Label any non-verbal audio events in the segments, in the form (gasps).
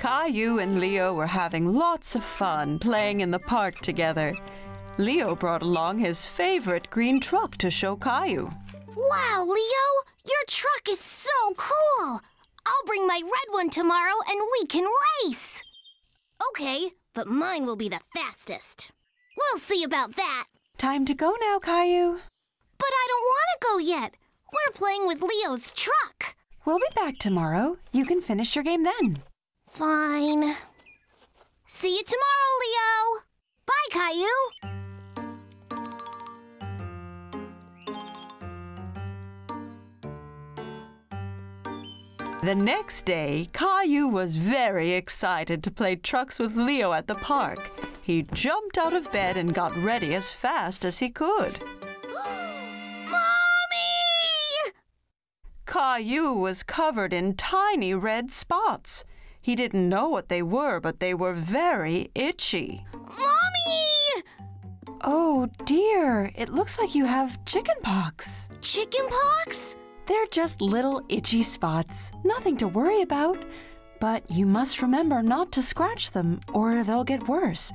Caillou and Leo were having lots of fun playing in the park together. Leo brought along his favorite green truck to show Caillou. Wow, Leo, your truck is so cool. I'll bring my red one tomorrow and we can race. Okay, but mine will be the fastest. We'll see about that. Time to go now, Caillou. But I don't want to go yet. We're playing with Leo's truck. We'll be back tomorrow. You can finish your game then. Fine. See you tomorrow, Leo. Bye, Caillou. The next day, Caillou was very excited to play trucks with Leo at the park. He jumped out of bed and got ready as fast as he could. (gasps) Mommy! Caillou was covered in tiny red spots. He didn't know what they were, but they were very itchy. Mommy! Oh dear, it looks like you have chickenpox. Chicken pox? They're just little itchy spots, nothing to worry about. But you must remember not to scratch them, or they'll get worse.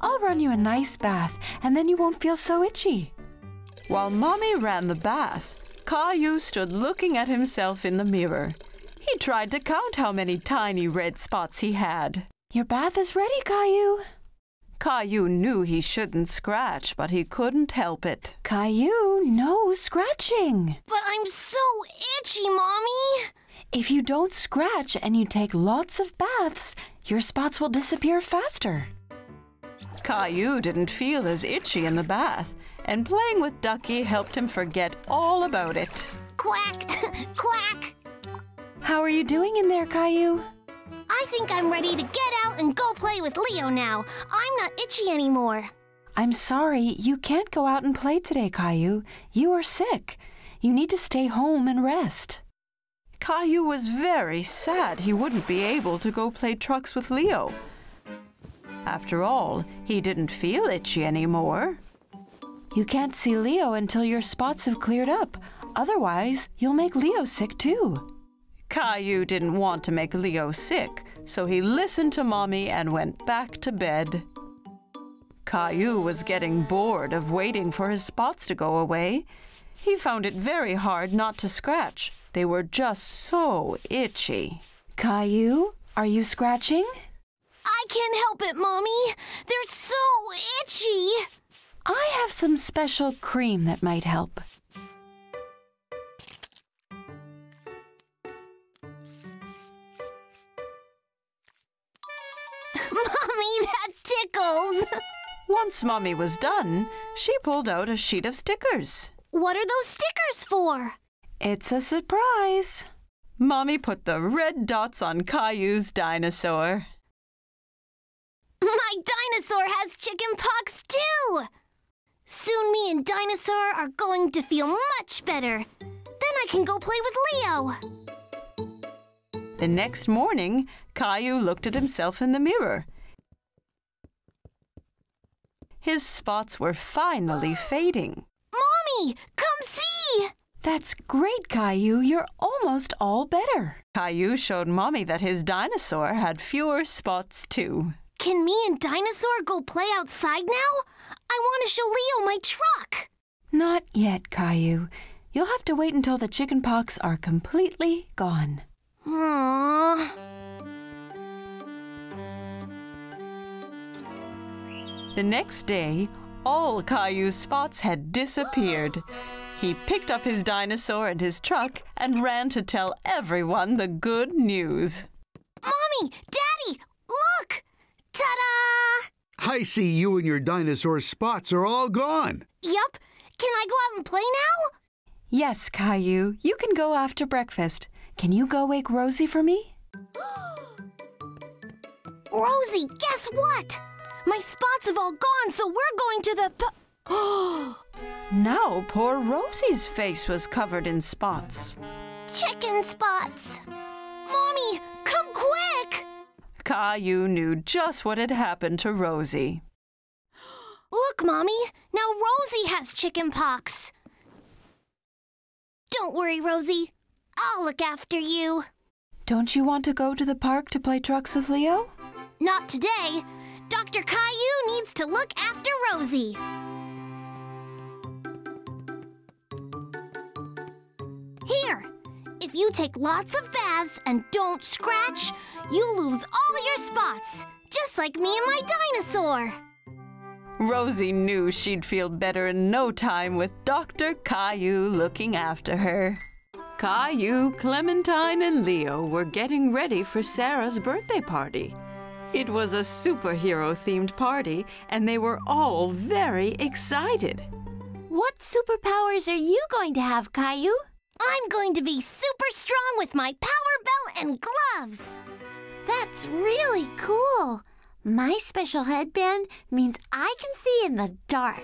I'll run you a nice bath, and then you won't feel so itchy. While Mommy ran the bath, Caillou stood looking at himself in the mirror. He tried to count how many tiny red spots he had. Your bath is ready, Caillou. Caillou knew he shouldn't scratch, but he couldn't help it. Caillou, no scratching. But I'm so itchy, Mommy. If you don't scratch and you take lots of baths, your spots will disappear faster. Caillou didn't feel as itchy in the bath, and playing with Ducky helped him forget all about it. Quack! (laughs) Quack! How are you doing in there, Caillou? I think I'm ready to get out and go play with Leo now. I'm not itchy anymore. I'm sorry, you can't go out and play today, Caillou. You are sick. You need to stay home and rest. Caillou was very sad he wouldn't be able to go play trucks with Leo. After all, he didn't feel itchy anymore. You can't see Leo until your spots have cleared up. Otherwise, you'll make Leo sick too. Caillou didn't want to make Leo sick, so he listened to Mommy and went back to bed. Caillou was getting bored of waiting for his spots to go away. He found it very hard not to scratch. They were just so itchy. Caillou, are you scratching? I can't help it, Mommy. They're so itchy. I have some special cream that might help. Mommy, that tickles. Once Mommy was done, she pulled out a sheet of stickers. What are those stickers for? It's a surprise. Mommy put the red dots on Caillou's dinosaur. My dinosaur has chicken pox too. Soon me and Dinosaur are going to feel much better. Then I can go play with Leo. The next morning, Caillou looked at himself in the mirror. His spots were finally (gasps) fading. Mommy, come see! That's great, Caillou. You're almost all better. Caillou showed Mommy that his dinosaur had fewer spots, too. Can me and Dinosaur go play outside now? I want to show Leo my truck. Not yet, Caillou. You'll have to wait until the chicken pox are completely gone. Aww. The next day, all Caillou's spots had disappeared. He picked up his dinosaur and his truck and ran to tell everyone the good news. Mommy, Daddy, look! Ta-da! I see you and your dinosaur spots are all gone. Yup. Can I go out and play now? Yes, Caillou, you can go after breakfast. Can you go wake Rosie for me? (gasps) Rosie, guess what? My spots have all gone, so we're going to the (gasps) Now poor Rosie's face was covered in spots. chicken spots. Mommy, come quick! Caillou knew just what had happened to Rosie. (gasps) Look, Mommy, now Rosie has chicken pox. Don't worry, Rosie. I'll look after you. Don't you want to go to the park to play trucks with Leo? Not today. Dr. Caillou needs to look after Rosie. Here, if you take lots of baths and don't scratch, you lose all your spots, just like me and my dinosaur. Rosie knew she'd feel better in no time with Dr. Caillou looking after her. Caillou, Clementine, and Leo were getting ready for Sarah's birthday party. It was a superhero themed party, and they were all very excited. What superpowers are you going to have, Caillou? I'm going to be super strong with my power belt and gloves. That's really cool. My special headband means I can see in the dark.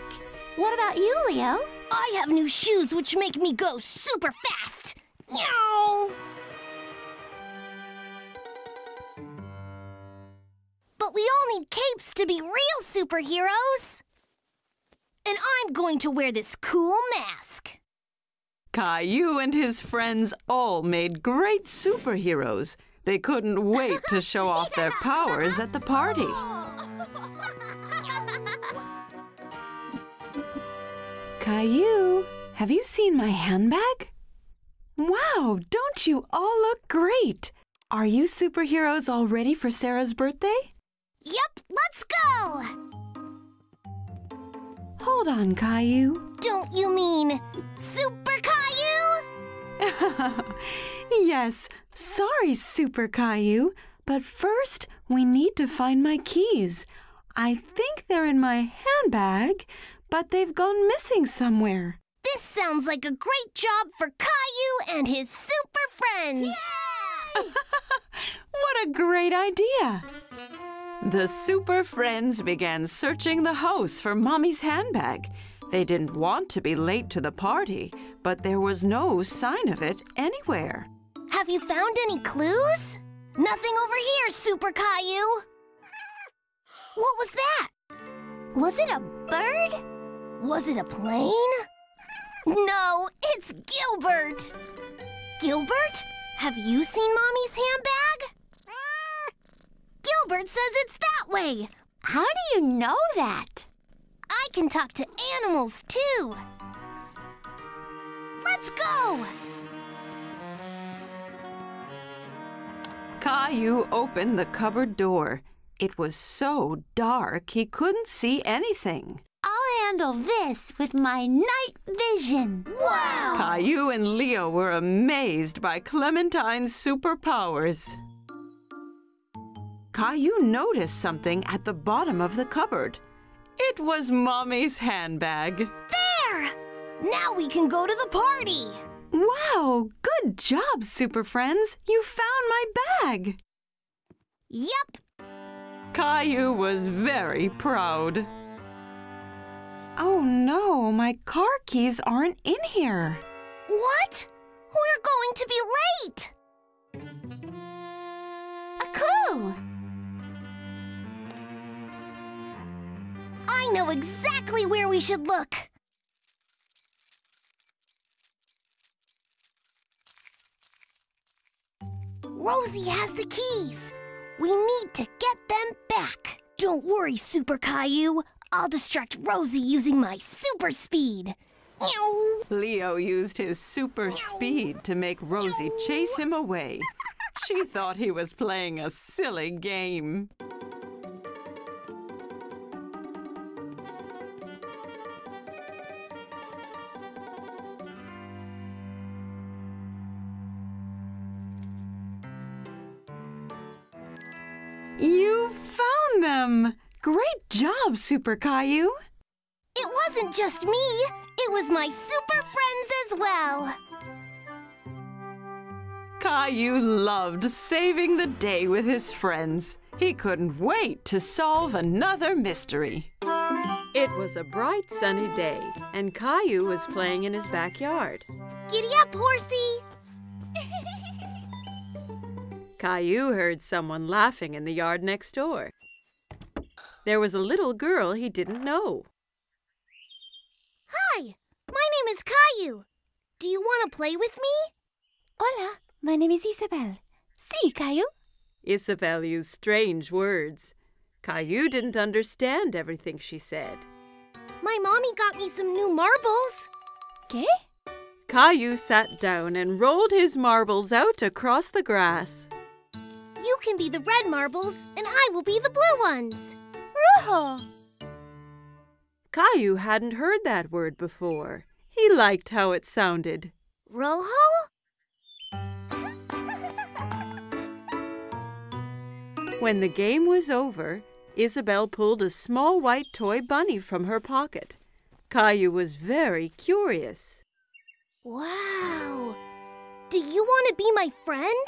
What about you, Leo? I have new shoes which make me go super fast. Meow. But we all need capes to be real superheroes. And I'm going to wear this cool mask. Caillou and his friends all made great superheroes. They couldn't wait to show off (laughs) their powers at the party. (laughs) Caillou, have you seen my handbag? Wow, don't you all look great? Are you superheroes all ready for Sarah's birthday? Yep, let's go! Hold on, Caillou. Don't you mean Super Caillou? (laughs) yes, sorry, Super Caillou, but first we need to find my keys. I think they're in my handbag, but they've gone missing somewhere. This sounds like a great job for Caillou and his super friends. (laughs) What a great idea! The super friends began searching the house for Mommy's handbag. They didn't want to be late to the party, but there was no sign of it anywhere. Have you found any clues? Nothing over here, Super Caillou. What was that? Was it a bird? Was it a plane? No, it's Gilbert. Gilbert, have you seen Mommy's handbag? Gilbert says it's that way. How do you know that? I can talk to animals too. Let's go. Caillou opened the cupboard door. It was so dark he couldn't see anything. I'll handle this with my night vision. Wow. Caillou and Leo were amazed by Clementine's superpowers. Caillou noticed something at the bottom of the cupboard. It was Mommy's handbag. There. Now we can go to the party. Wow, good job, Super Friends. You found my bag. Yep. Caillou was very proud. Oh no, my car keys aren't in here. What? We're going to be late. A clue. I know exactly where we should look. Rosie has the keys. We need to get them back. Don't worry, Super Caillou. I'll distract Rosie using my super speed. Leo used his super speed to make Rosie chase him away. (laughs) She thought he was playing a silly game. Job, Super Caillou! It wasn't just me. It was my super friends as well. Caillou loved saving the day with his friends. He couldn't wait to solve another mystery. It was a bright sunny day, and Caillou was playing in his backyard. Giddy up, horsey. (laughs) Caillou heard someone laughing in the yard next door. There was a little girl he didn't know. Hi, my name is Caillou. Do you want to play with me? Hola, my name is Isabel. See, Caillou. Isabel used strange words. Caillou didn't understand everything she said. My mommy got me some new marbles. ¿Qué? Caillou sat down and rolled his marbles out across the grass. You can be the red marbles, and I will be the blue ones. Rojo. Caillou hadn't heard that word before. He liked how it sounded. Rojo? When the game was over, Isabelle pulled a small white toy bunny from her pocket. Caillou was very curious. Wow. Do you want to be my friend?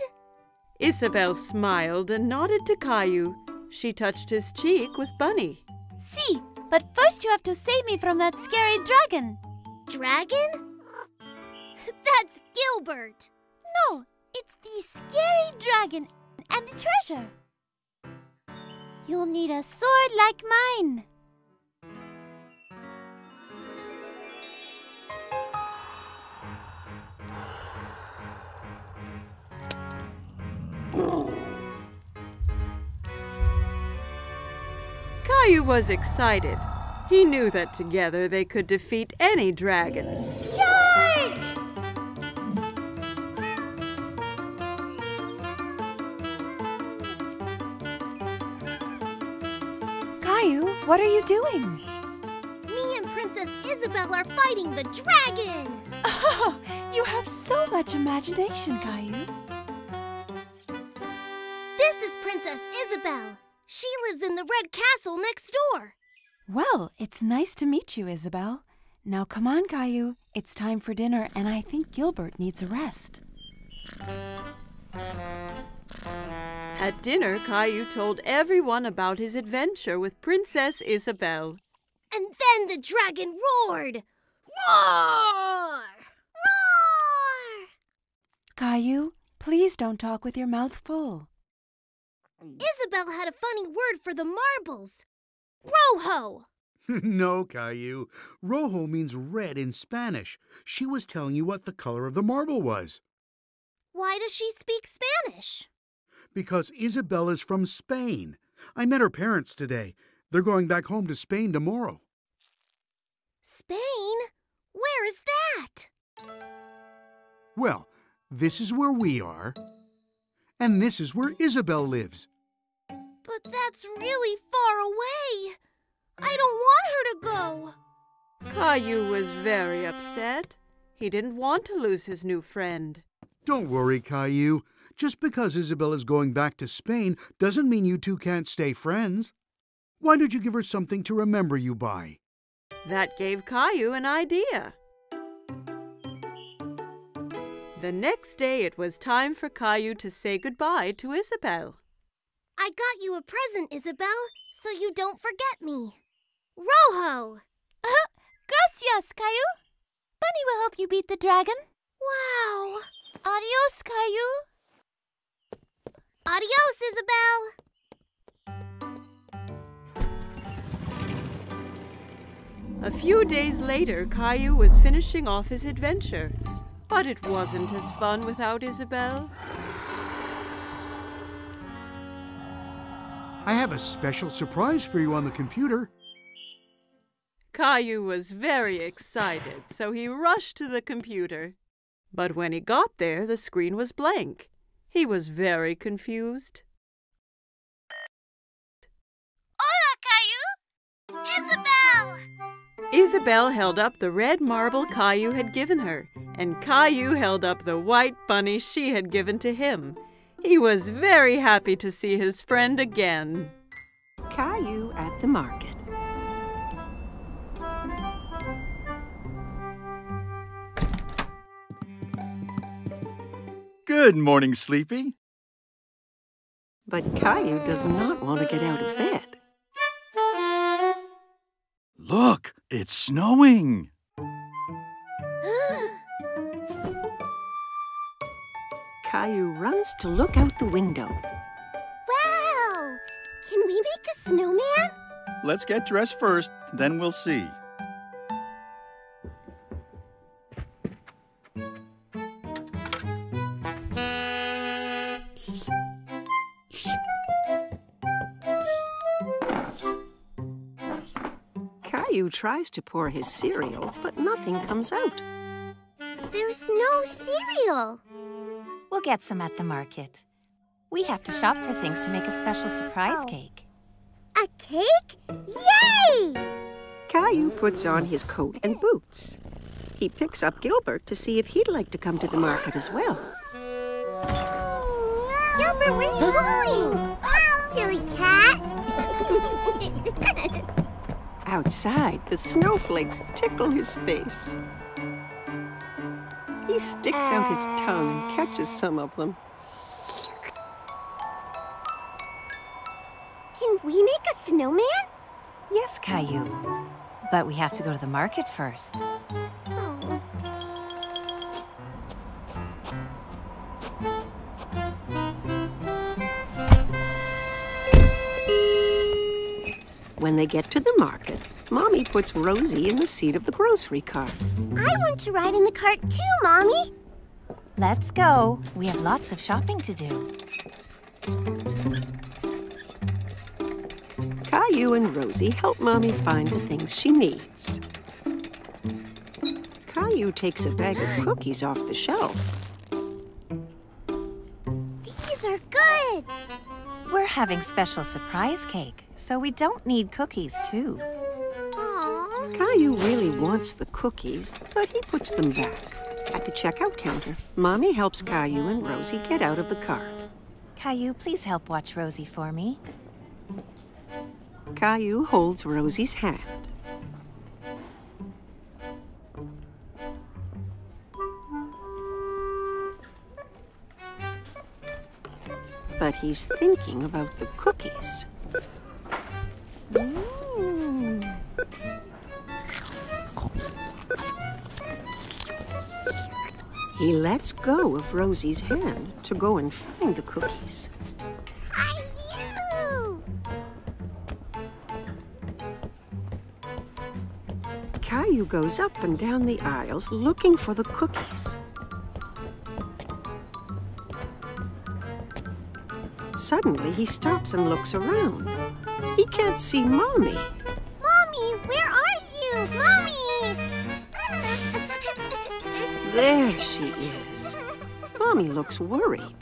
Isabelle smiled and nodded to Caillou. She touched his cheek with Bunny. See, but first you have to save me from that scary dragon. Dragon? (laughs) That's Gilbert. No, it's the scary dragon and the treasure. You'll need a sword like mine. (sighs) (sighs) (sighs) Caillou was excited. He knew that together they could defeat any dragon. Charge! Caillou, what are you doing? Me and Princess Isabelle are fighting the dragon. Oh, you have so much imagination, Caillou. This is Princess Isabelle. She lives in the red castle next door. Well, it's nice to meet you, Isabel. Now come on, Caillou. It's time for dinner, and I think Gilbert needs a rest. At dinner, Caillou told everyone about his adventure with Princess Isabel. And then the dragon roared. Roar! Roar! Caillou, please don't talk with your mouth full. Mm. Isabelle had a funny word for the marbles. Rojo. (laughs) no, Caillou. Rojo means red in Spanish. She was telling you what the color of the marble was. Why does she speak Spanish? Because Isabel is from Spain. I met her parents today. They're going back home to Spain tomorrow. Spain? Where is that? Well, this is where we are. And this is where Isabel lives. But that's really far away. I don't want her to go. Caillou was very upset. He didn't want to lose his new friend. Don't worry, Caillou. Just because Isabel is going back to Spain doesn't mean you two can't stay friends. Why don't you give her something to remember you by? That gave Caillou an idea. The next day it was time for Caillou to say goodbye to Isabelle. I got you a present, Isabelle, so you don't forget me. Rojo! Uh-huh. Gracias, Caillou. Bunny will help you beat the dragon. Wow! Adios, Caillou. Adios, Isabelle! A few days later, Caillou was finishing off his adventure. But it wasn't as fun without Isabelle. I have a special surprise for you on the computer. Caillou was very excited, so he rushed to the computer. But when he got there, the screen was blank. He was very confused. Hola, Caillou! Isabelle! Isabelle held up the red marble Caillou had given her, and Caillou held up the white bunny she had given to him. He was very happy to see his friend again. Caillou at the market. Good morning, Sleepy. But Caillou does not want to get out of bed. Look, it's snowing. (gasps) (gasps) Caillou runs to look out the window. Wow! Can we make a snowman? Let's get dressed first, then we'll see. Caillou tries to pour his cereal, but nothing comes out. There's no cereal. We'll get some at the market. We have to shop for things to make a special surprise Oh. cake. A cake? Yay! Caillou puts on his coat and boots. He picks up Gilbert to see if he'd like to come to the market as well. Gilbert, where are you going? Silly cat. (laughs) Outside, the snowflakes tickle his face. He sticks out his tongue and catches some of them. Can we make a snowman? Yes, Caillou. But we have to go to the market first. Oh. When they get to the market, Mommy puts Rosie in the seat of the grocery cart. I want to ride in the cart too, Mommy. Let's go. We have lots of shopping to do. Caillou and Rosie help Mommy find the things she needs. Caillou takes a bag of cookies off the shelf. These are good. We're having special surprise cake, so we don't need cookies, too. Aww. Caillou really wants the cookies, but he puts them back. At the checkout counter, Mommy helps Caillou and Rosie get out of the cart. Caillou, please help watch Rosie for me. Caillou holds Rosie's hand. But he's thinking about the cookies. He lets go of Rosie's hand to go and find the cookies. Caillou goes up and down the aisles looking for the cookies. Suddenly, he stops and looks around. He can't see Mommy. Mommy, where are you? Mommy! There she is. Mommy looks worried.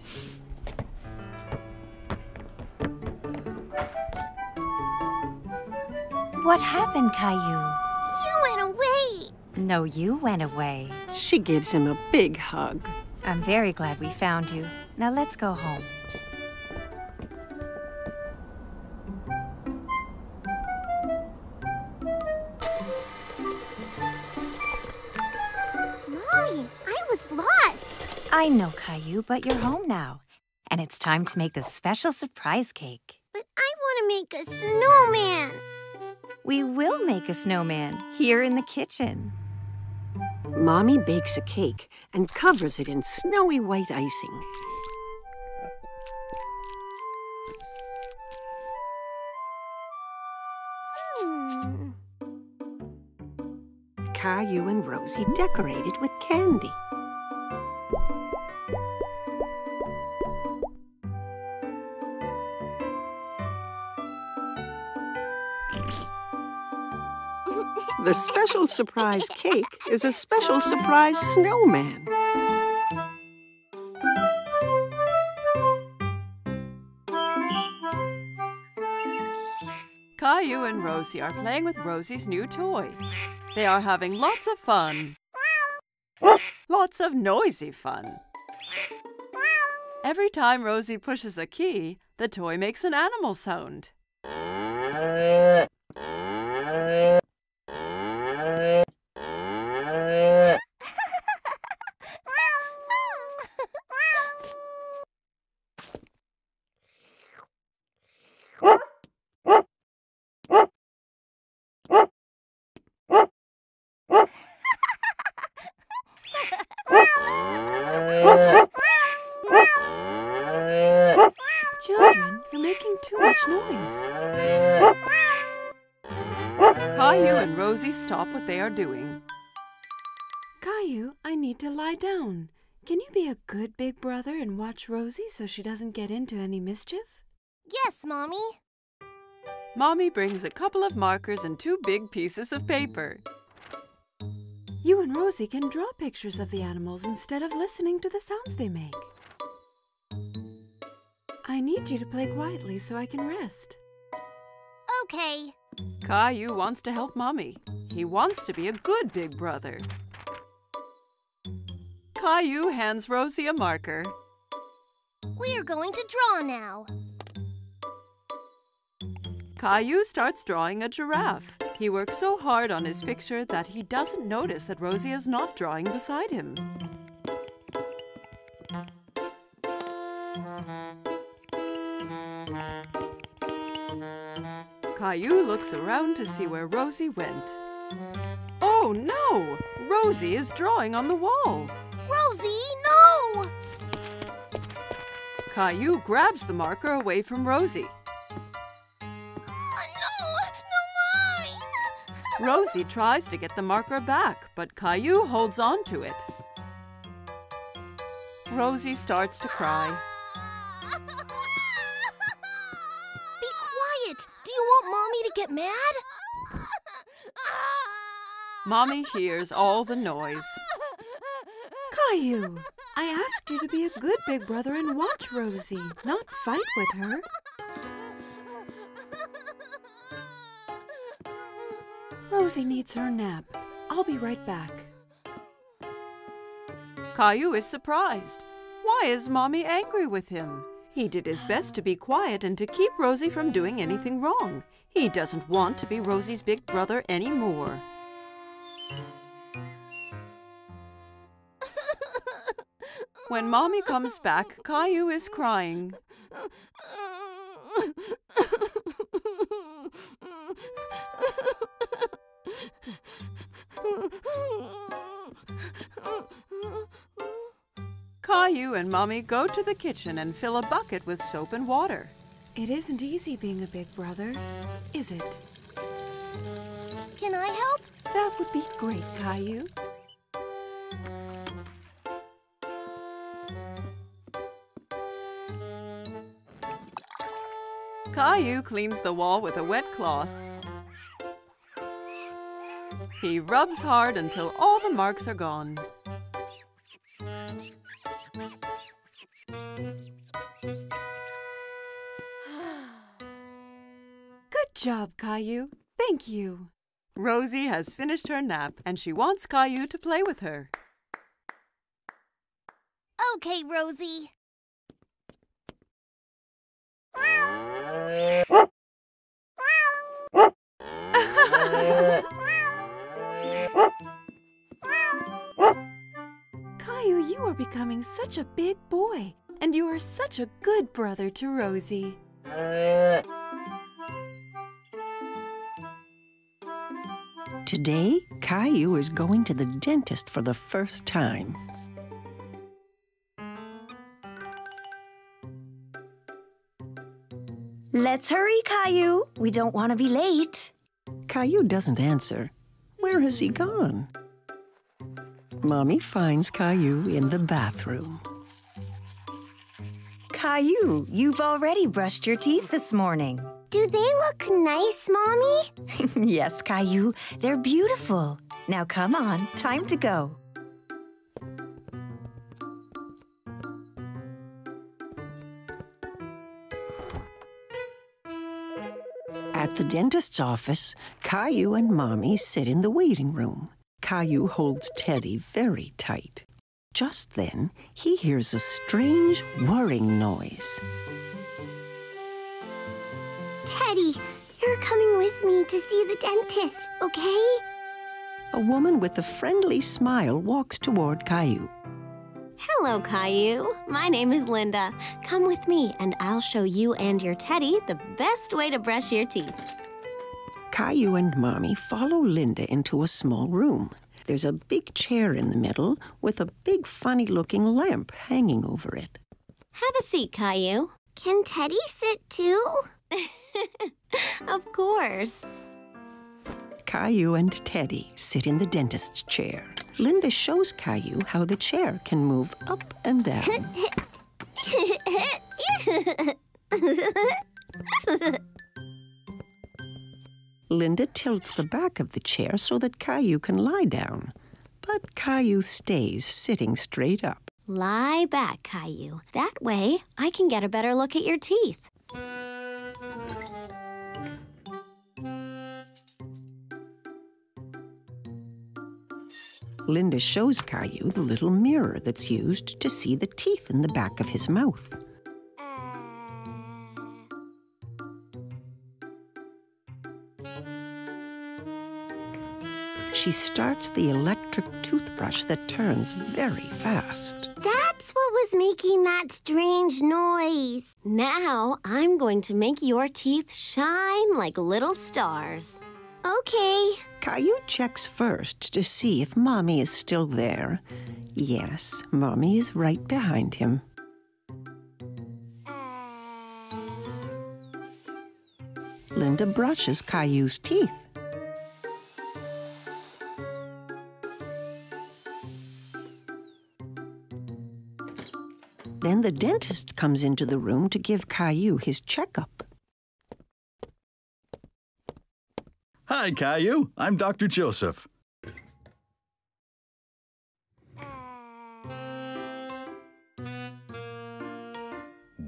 What happened, Caillou? You went away. No, you went away. She gives him a big hug. I'm very glad we found you. Now let's go home. I know, Caillou, but you're home now. And it's time to make the special surprise cake. But I want to make a snowman. We will make a snowman here in the kitchen. Mommy bakes a cake and covers it in snowy white icing. Hmm. Caillou and Rosie decorate it with candy. The special surprise cake is a special surprise snowman. Caillou and Rosie are playing with Rosie's new toy. They are having lots of fun. Lots of noisy fun. Every time Rosie pushes a key, the toy makes an animal sound. They are doing. Caillou, I need to lie down. can you be a good big brother and watch Rosie so she doesn't get into any mischief? Yes, Mommy. Mommy brings a couple of markers and two big pieces of paper. You and Rosie can draw pictures of the animals instead of listening to the sounds they make. I need you to play quietly so I can rest. Okay. Caillou wants to help Mommy. He wants to be a good big brother. Caillou hands Rosie a marker. We're going to draw now. Caillou starts drawing a giraffe. He works so hard on his picture that he doesn't notice that Rosie is not drawing beside him. Caillou looks around to see where Rosie went. Oh no! Rosie is drawing on the wall. Rosie, no! Caillou grabs the marker away from Rosie. Oh, no, no mine! (laughs) Rosie tries to get the marker back, but Caillou holds on to it. Rosie starts to cry. Get mad? Mommy hears all the noise. Caillou, I asked you to be a good big brother and watch Rosie, not fight with her. Rosie needs her nap. I'll be right back. Caillou is surprised. Why is Mommy angry with him? He did his best to be quiet and to keep Rosie from doing anything wrong. He doesn't want to be Rosie's big brother anymore. When Mommy comes back, Caillou is crying. (laughs) Caillou and Mommy go to the kitchen and fill a bucket with soap and water. It isn't easy being a big brother, is it? Can I help? That would be great, Caillou. Caillou cleans the wall with a wet cloth. He rubs hard until all the marks are gone. (sighs) Good job, Caillou. Thank you. Rosie has finished her nap and she wants Caillou to play with her. Okay, Rosie. (laughs) Caillou, you are becoming such a big boy, and you are such a good brother to Rosie. Today, Caillou is going to the dentist for the first time. Let's hurry, Caillou. We don't want to be late. Caillou doesn't answer. Where has he gone? Mommy finds Caillou in the bathroom. Caillou, you've already brushed your teeth this morning. Do they look nice, Mommy? (laughs) yes, Caillou, they're beautiful. Now come on, time to go. At the dentist's office, Caillou and Mommy sit in the waiting room. Caillou holds Teddy very tight. Just then, he hears a strange whirring noise. Teddy, you're coming with me to see the dentist, okay? A woman with a friendly smile walks toward Caillou. Hello, Caillou. My name is Linda. Come with me, and I'll show you and your Teddy the best way to brush your teeth. Caillou and Mommy follow Linda into a small room. There's a big chair in the middle with a big funny looking lamp hanging over it. Have a seat, Caillou. Can Teddy sit too? (laughs) of course. Caillou and Teddy sit in the dentist's chair. Linda shows Caillou how the chair can move up and down. (laughs) (laughs) Linda tilts the back of the chair so that Caillou can lie down. But Caillou stays sitting straight up. Lie back, Caillou. That way, I can get a better look at your teeth. Linda shows Caillou the little mirror that's used to see the teeth in the back of his mouth. She starts the electric toothbrush that turns very fast. That's what was making that strange noise. Now I'm going to make your teeth shine like little stars. Okay. Caillou checks first to see if Mommy is still there. Yes, Mommy is right behind him. Linda brushes Caillou's teeth. Then the dentist comes into the room to give Caillou his checkup. Hi, Caillou. I'm Dr. Joseph.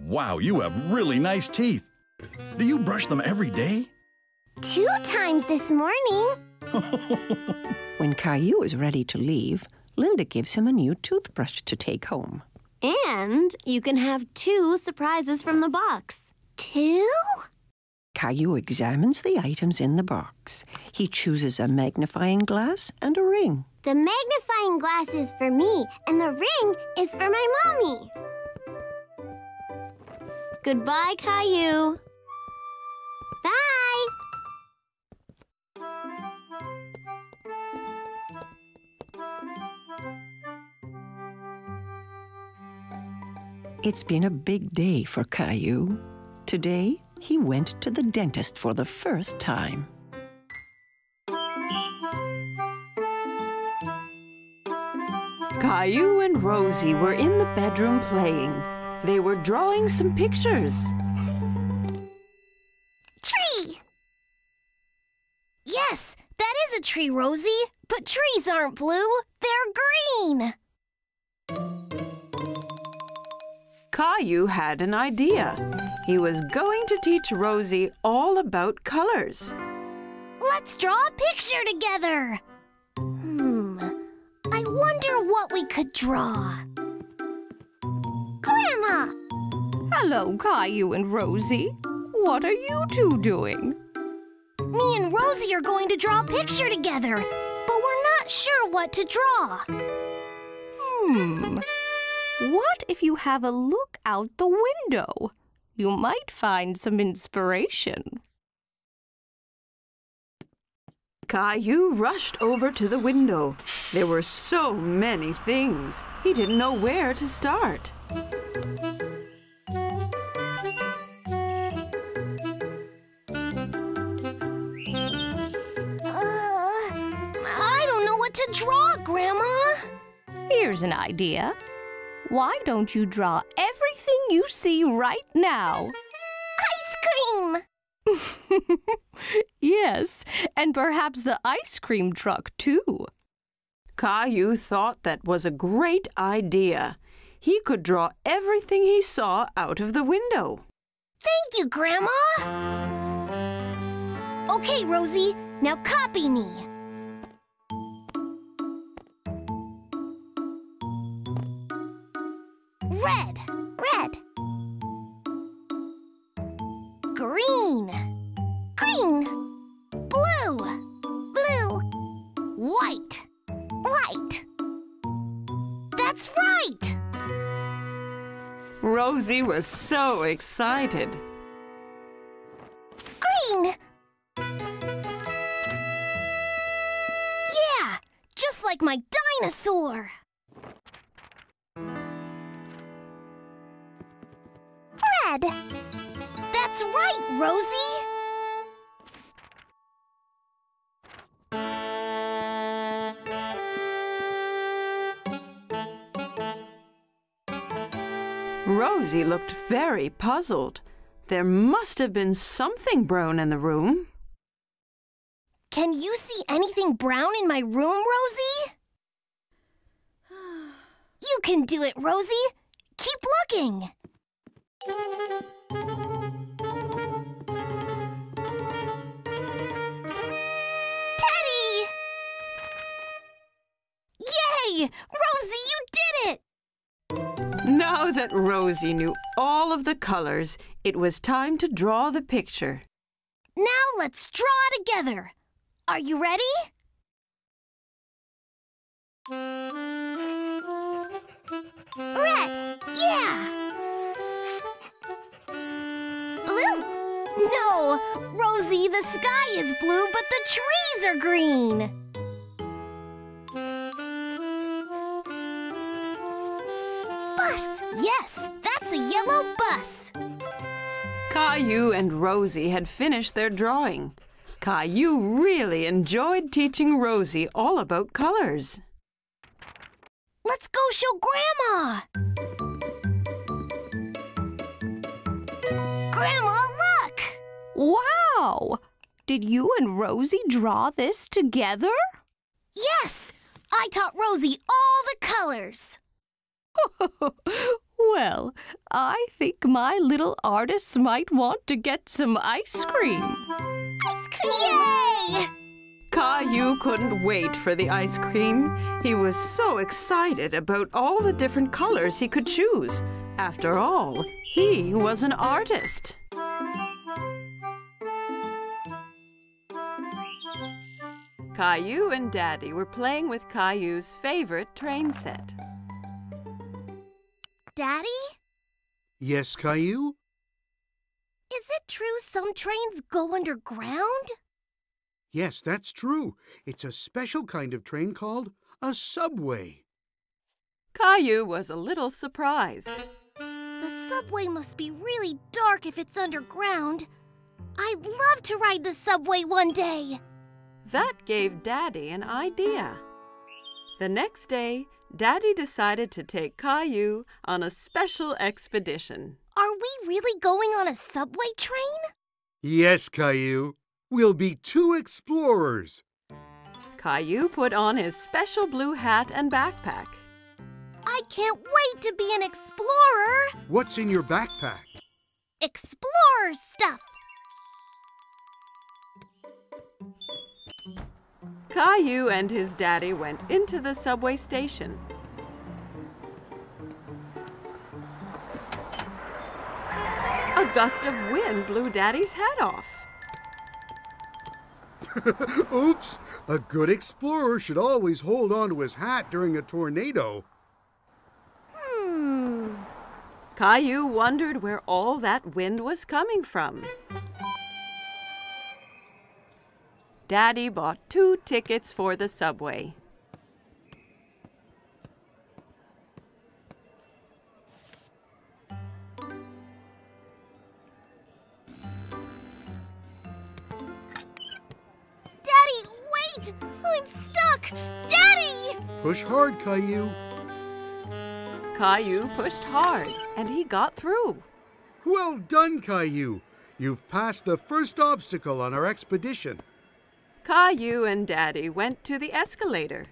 Wow, you have really nice teeth. Do you brush them every day? Two times this morning. (laughs) When Caillou is ready to leave, Linda gives him a new toothbrush to take home. And you can have two surprises from the box. Two? Caillou examines the items in the box. He chooses a magnifying glass and a ring. The magnifying glass is for me, and the ring is for my mommy. Goodbye, Caillou. Bye. It's been a big day for Caillou. Today, he went to the dentist for the first time. Caillou and Rosie were in the bedroom playing. They were drawing some pictures. Tree! Yes, that is a tree, Rosie. But trees aren't blue, they're green. Caillou had an idea. He was going to teach Rosie all about colors. Let's draw a picture together. Hmm. I wonder what we could draw. Grandma! Hello, Caillou and Rosie. What are you two doing? Me and Rosie are going to draw a picture together, but we're not sure what to draw. Hmm. What if you have a look out the window? You might find some inspiration. Caillou rushed over to the window. There were so many things. He didn't know where to start. Uh, I don't know what to draw, Grandma. Here's an idea. Why don't you draw everything you see right now? Ice cream! (laughs) Yes, and perhaps the ice cream truck, too. Caillou thought that was a great idea. He could draw everything he saw out of the window. Thank you, Grandma. Okay, Rosie, now copy me. Red, red. Green, green. Blue, blue. White, white. That's right. Rosie was so excited. Green! Yeah, just like my dinosaur. That's right, Rosie. Rosie looked very puzzled. There must have been something brown in the room. Can you see anything brown in my room, Rosie? (sighs) You can do it, Rosie. Keep looking. Teddy! Yay! Rosie, you did it! Now that Rosie knew all of the colors, it was time to draw the picture. Now let's draw together. Are you ready? Red, yeah. No, Rosie, the sky is blue, but the trees are green. Bus. Yes, that's a yellow bus. Caillou and Rosie had finished their drawing. Caillou really enjoyed teaching Rosie all about colors. Let's go show Grandma. Wow! Did you and Rosie draw this together? Yes, I taught Rosie all the colors. (laughs) well, I think my little artists might want to get some ice cream. Ice cream! Yay! Caillou couldn't wait for the ice cream. He was so excited about all the different colors he could choose. After all, he was an artist. Caillou and Daddy were playing with Caillou's favorite train set. Daddy? Yes, Caillou? Is it true some trains go underground? Yes, that's true. It's a special kind of train called a subway. Caillou was a little surprised. The subway must be really dark if it's underground. I'd love to ride the subway one day. That gave Daddy an idea. The next day, Daddy decided to take Caillou on a special expedition. Are we really going on a subway train? Yes, Caillou. We'll be two explorers. Caillou put on his special blue hat and backpack. I can't wait to be an explorer. What's in your backpack? Explorer stuff. Caillou and his daddy went into the subway station. A gust of wind blew Daddy's hat off. (laughs) Oops! A good explorer should always hold on to his hat during a tornado. Hmm. Caillou wondered where all that wind was coming from. Daddy bought two tickets for the subway. Daddy, wait! I'm stuck! Daddy! Push hard, Caillou. Caillou pushed hard, and he got through. Well done, Caillou. You've passed the first obstacle on our expedition. Caillou and Daddy went to the escalator.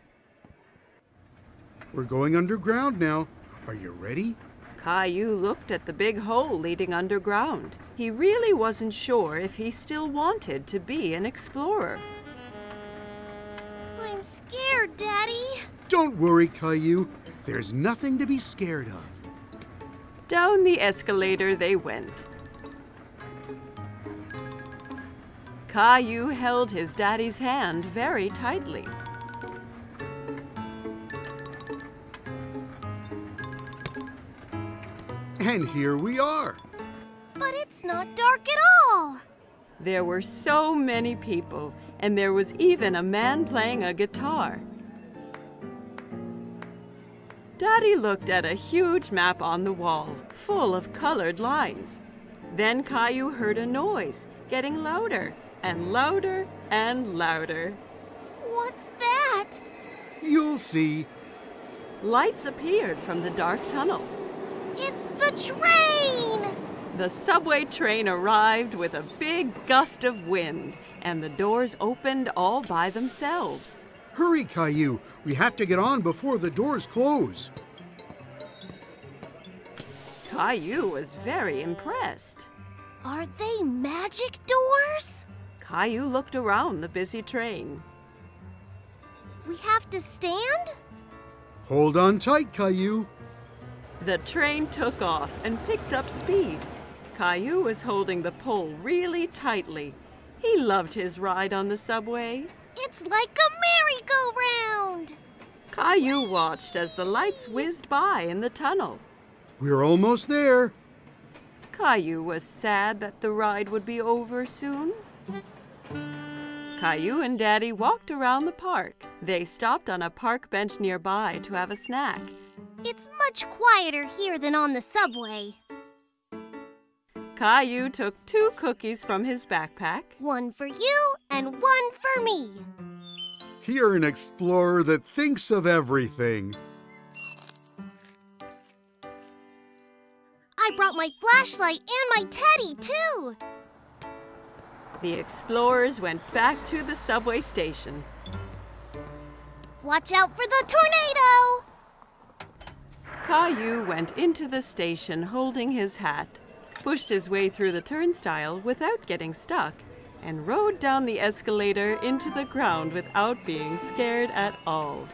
We're going underground now. Are you ready? Caillou looked at the big hole leading underground. He really wasn't sure if he still wanted to be an explorer. I'm scared, Daddy. Don't worry, Caillou. There's nothing to be scared of. Down the escalator they went. Caillou held his daddy's hand very tightly. And here we are. But it's not dark at all. There were so many people, and there was even a man playing a guitar. Daddy looked at a huge map on the wall, full of colored lines. Then Caillou heard a noise, getting louder and louder and louder. What's that? You'll see. Lights appeared from the dark tunnel. It's the train! The subway train arrived with a big gust of wind, and the doors opened all by themselves. Hurry, Caillou. We have to get on before the doors close. Caillou was very impressed. Are they magic doors? Caillou looked around the busy train. We have to stand? Hold on tight, Caillou. The train took off and picked up speed. Caillou was holding the pole really tightly. He loved his ride on the subway. It's like a merry-go-round! Caillou watched as the lights whizzed by in the tunnel. We're almost there. Caillou was sad that the ride would be over soon. Caillou and Daddy walked around the park. They stopped on a park bench nearby to have a snack. It's much quieter here than on the subway. Caillou took two cookies from his backpack. One for you and one for me. You're an explorer that thinks of everything. I brought my flashlight and my teddy, too. The explorers went back to the subway station. Watch out for the tornado! Caillou went into the station holding his hat, pushed his way through the turnstile without getting stuck, and rode down the escalator into the ground without being scared at all.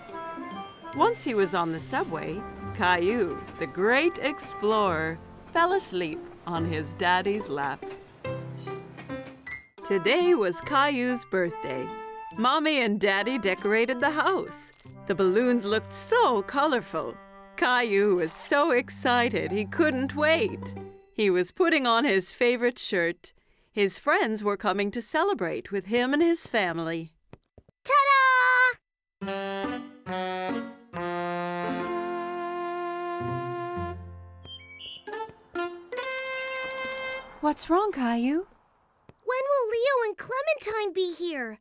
Once he was on the subway, Caillou, the great explorer, fell asleep on his daddy's lap. Today was Caillou's birthday. Mommy and Daddy decorated the house. The balloons looked so colorful. Caillou was so excited he couldn't wait. He was putting on his favorite shirt. His friends were coming to celebrate with him and his family. Ta-da! What's wrong, Caillou? When will Leo and Clementine be here?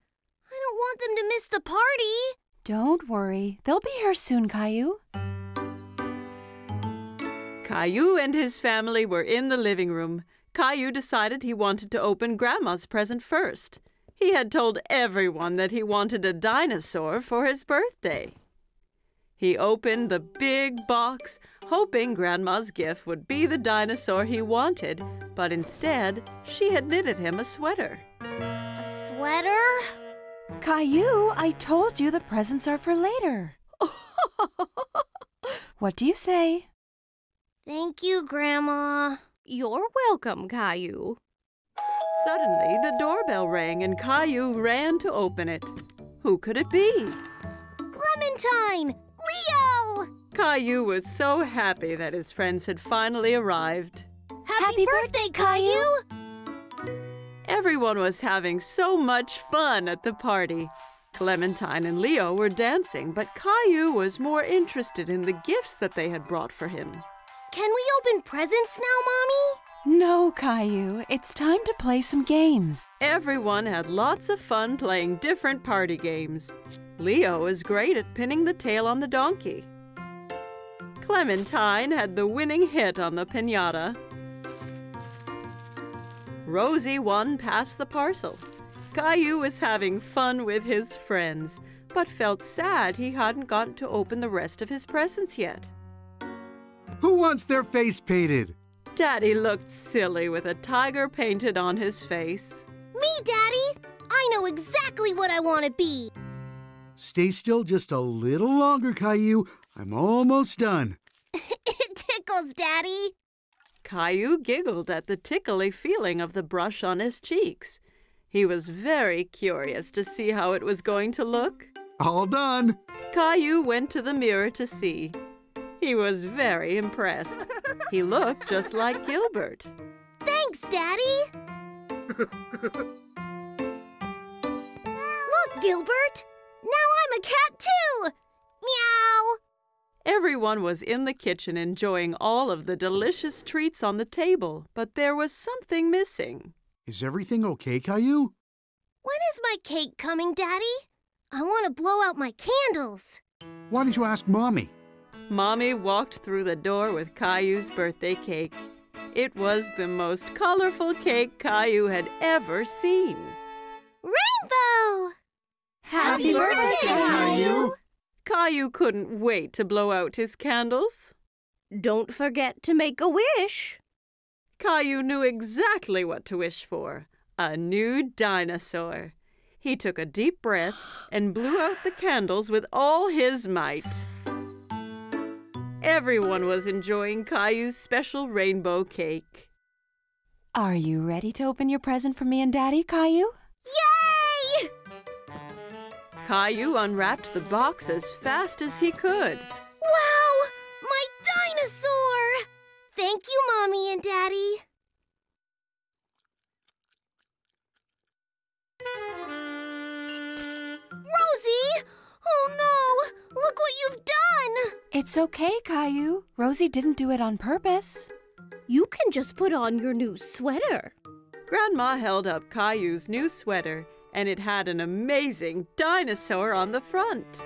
I don't want them to miss the party. Don't worry. They'll be here soon, Caillou. Caillou and his family were in the living room. Caillou decided he wanted to open Grandma's present first. He had told everyone that he wanted a dinosaur for his birthday. He opened the big box, hoping Grandma's gift would be the dinosaur he wanted, but instead, she had knitted him a sweater. A sweater? Caillou, I told you the presents are for later. (laughs) what do you say? Thank you, Grandma. You're welcome, Caillou. Suddenly, the doorbell rang and Caillou ran to open it. Who could it be? Clementine! Leo! Caillou was so happy that his friends had finally arrived. Happy, Happy birthday, Caillou! Everyone was having so much fun at the party. Clementine and Leo were dancing, but Caillou was more interested in the gifts that they had brought for him. Can we open presents now, Mommy? No, Caillou. It's time to play some games. Everyone had lots of fun playing different party games. Leo was great at pinning the tail on the donkey. Clementine had the winning hit on the pinata. Rosie won past the parcel. Caillou was having fun with his friends, but felt sad he hadn't gotten to open the rest of his presents yet. Who wants their face painted? Daddy looked silly with a tiger painted on his face. Me, Daddy! I know exactly what I want to be. Stay still just a little longer, Caillou. I'm almost done. (laughs) it tickles, Daddy. Caillou giggled at the tickly feeling of the brush on his cheeks. He was very curious to see how it was going to look. All done. Caillou went to the mirror to see. He was very impressed. (laughs) he looked just like Gilbert. Thanks, Daddy. (laughs) Look, Gilbert. Now I'm a cat too. Meow. Everyone was in the kitchen enjoying all of the delicious treats on the table, but there was something missing. Is everything okay, Caillou? When is my cake coming, Daddy? I want to blow out my candles. Why don't you ask Mommy? Mommy walked through the door with Caillou's birthday cake. It was the most colorful cake Caillou had ever seen. Rainbow! Happy birthday, Caillou! Caillou couldn't wait to blow out his candles. Don't forget to make a wish. Caillou knew exactly what to wish for a new dinosaur. He took a deep breath and blew out the candles with all his might. Everyone was enjoying Caillou's special rainbow cake. Are you ready to open your present for me and Daddy, Caillou? Yay! Caillou unwrapped the box as fast as he could. Wow! My dinosaur! Thank you, Mommy and Daddy. Rosie! Oh no! Look what you've done! It's okay, Caillou. Rosie didn't do it on purpose. You can just put on your new sweater. Grandma held up Caillou's new sweater, and it had an amazing dinosaur on the front.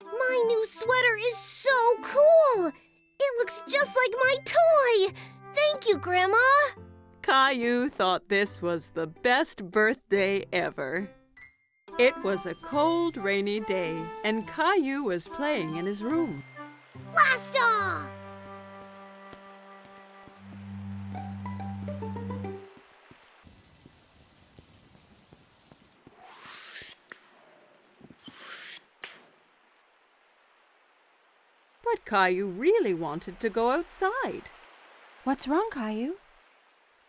My new sweater is so cool! It looks just like my toy! Thank you, Grandma! Caillou thought this was the best birthday ever. It was a cold, rainy day, and Caillou was playing in his room. Blast off! Caillou really wanted to go outside. What's wrong, Caillou?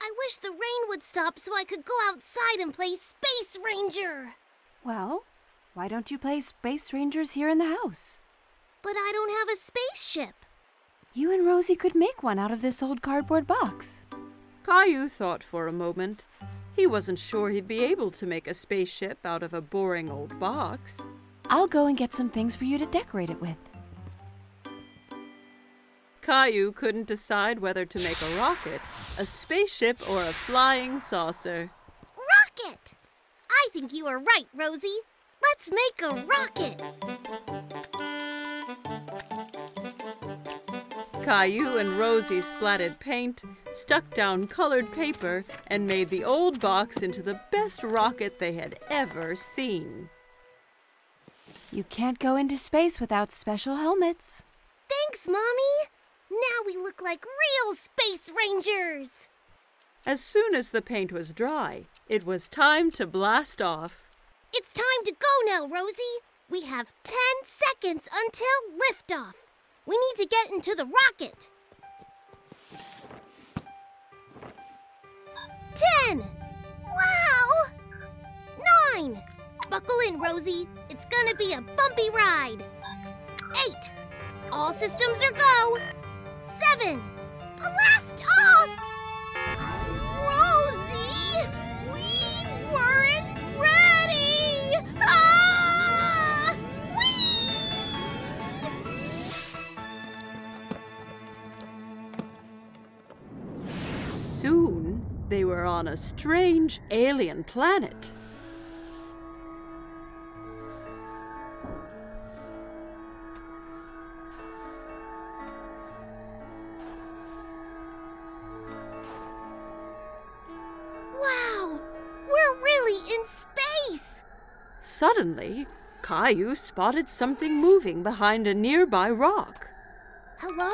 I wish the rain would stop so I could go outside and play Space Ranger. Well, why don't you play Space Rangers here in the house? But I don't have a spaceship. You and Rosie could make one out of this old cardboard box. Caillou thought for a moment. He wasn't sure he'd be able to make a spaceship out of a boring old box. I'll go and get some things for you to decorate it with. Caillou couldn't decide whether to make a rocket, a spaceship, or a flying saucer. Rocket! I think you are right, Rosie. Let's make a rocket. Caillou and Rosie splatted paint, stuck down colored paper, and made the old box into the best rocket they had ever seen. You can't go into space without special helmets. Thanks, Mommy. Now we look like real Space Rangers. As soon as the paint was dry, it was time to blast off. It's time to go now, Rosie. We have 10 seconds until liftoff. We need to get into the rocket. 10. Wow. 9. Buckle in, Rosie. It's gonna be a bumpy ride. 8. All systems are go. 7. Blast off! Rosie! We weren't ready! Ah! Soon, they were on a strange alien planet. Suddenly, Caillou spotted something moving behind a nearby rock. Hello?